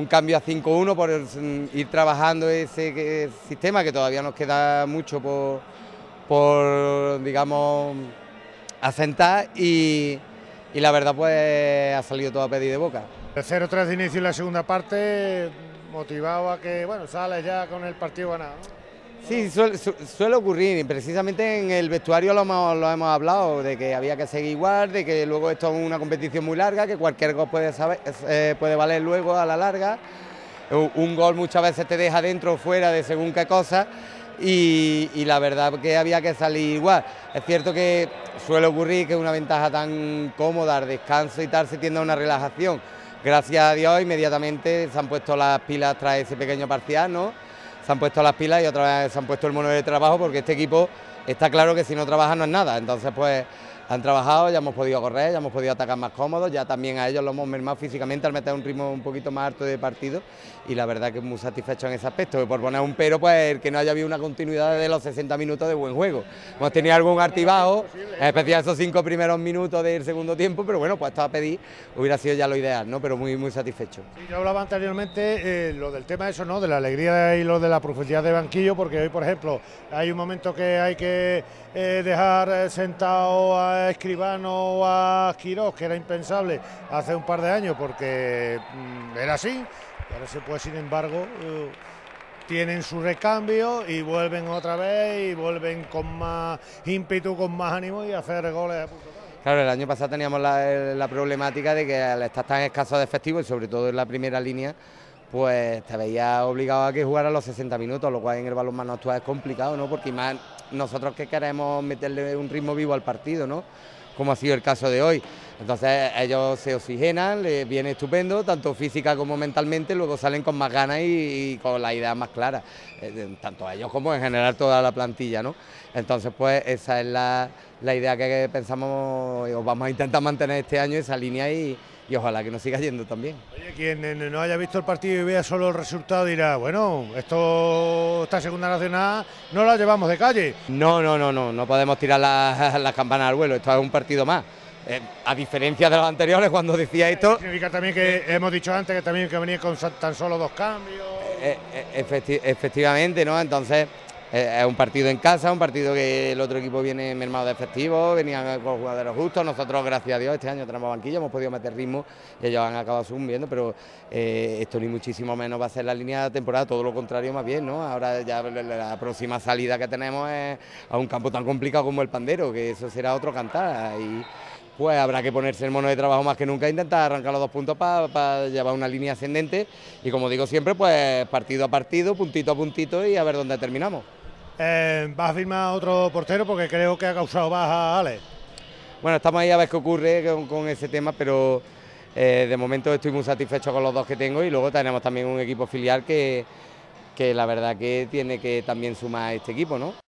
cambio a 5-1 por ir trabajando ese sistema que todavía nos queda mucho por, por digamos, asentar. Y y la verdad pues ha salido todo a pedir de boca. El 0-3 de inicio en la segunda parte, motivado a que, bueno, sale ya con el partido ganado. Sí, suele, ocurrir, y precisamente en el vestuario lo hemos, lo hemos, hablado, de que había que seguir igual, de que luego esto es una competición muy larga, que cualquier gol puede, saber, eh, puede valer luego a la larga. Un gol muchas veces te deja dentro o fuera de según qué cosa, y, la verdad que había que salir igual. Es cierto que suele ocurrir que una ventaja tan cómoda, descanso y tal, se tiende a una relajación. Gracias a Dios inmediatamente se han puesto las pilas tras ese pequeño parcial, ¿no? Se han puesto las pilas y otra vez se han puesto el mono de trabajo porque este equipo está claro que si no trabaja no es nada. Entonces pues han trabajado, ya hemos podido correr, ya hemos podido atacar más cómodos, ya también a ellos lo hemos mermado físicamente al meter un ritmo un poquito más alto de partido y la verdad que muy satisfecho en ese aspecto. por poner un pero, pues el que no haya habido una continuidad de los 60 minutos de buen juego. Hemos tenido algún artibajo, en especial esos cinco primeros minutos del segundo tiempo, pero bueno, pues esto a pedir hubiera sido ya lo ideal, ¿no? Pero muy, muy satisfecho. yo hablaba anteriormente eh, lo del tema eso, ¿no? De la alegría y lo de la profundidad de banquillo, porque hoy, por ejemplo, hay un momento que hay que eh, dejar eh, sentado a Escribano o a Quirós, que era impensable hace un par de años, porque mm, era así Parece pues, sin embargo, eh, tienen su recambio y vuelven otra vez y vuelven con más ímpetu, con más ánimo y hacer goles. Claro, el año pasado teníamos la, problemática de que al estar tan escaso de efectivo y sobre todo en la primera línea, pues te veías obligado a que jugara los 60 minutos, lo cual en el balonmano actual es complicado, ¿no? Porque más nosotros que queremos meterle un ritmo vivo al partido, ¿no? Como ha sido el caso de hoy. Entonces ellos se oxigenan, les viene estupendo, tanto física como mentalmente, luego salen con más ganas y, con la idea más clara, eh, tanto ellos como en general toda la plantilla, ¿no? Entonces pues esa es la, idea que pensamos, o vamos a intentar mantener este año, esa línea y, ojalá que nos siga yendo también. Oye, quien no haya visto el partido y vea solo el resultado dirá, bueno, esto, esta segunda nacional no la llevamos de calle. No, no, no, no, no podemos tirar las la campanas al vuelo, esto es un partido más. Eh, a diferencia de los anteriores, cuando decía esto... Significa también que hemos dicho antes que también que venía con tan solo dos cambios... Eh, eh, efectivamente, ¿no? Entonces es un partido en casa, un partido que el otro equipo viene mermado de efectivo, venían con jugadores justos, nosotros gracias a Dios este año tenemos banquillo, hemos podido meter ritmo y ellos han acabado subiendo, pero esto ni muchísimo menos va a ser la línea de temporada, todo lo contrario más bien, ¿no? Ahora ya la próxima salida que tenemos es a un campo tan complicado como el Pandero, que eso será otro cantar y pues habrá que ponerse el mono de trabajo más que nunca, intentar arrancar los dos puntos para llevar una línea ascendente y como digo siempre, pues partido a partido, puntito a puntito y a ver dónde terminamos. Eh, ¿Vas a firmar otro portero? Porque creo que ha causado baja Ale. Bueno, estamos ahí a ver qué ocurre con, ese tema, pero eh, de momento estoy muy satisfecho con los dos que tengo y luego tenemos también un equipo filial que, que la verdad que tiene que también sumar a este equipo, ¿no?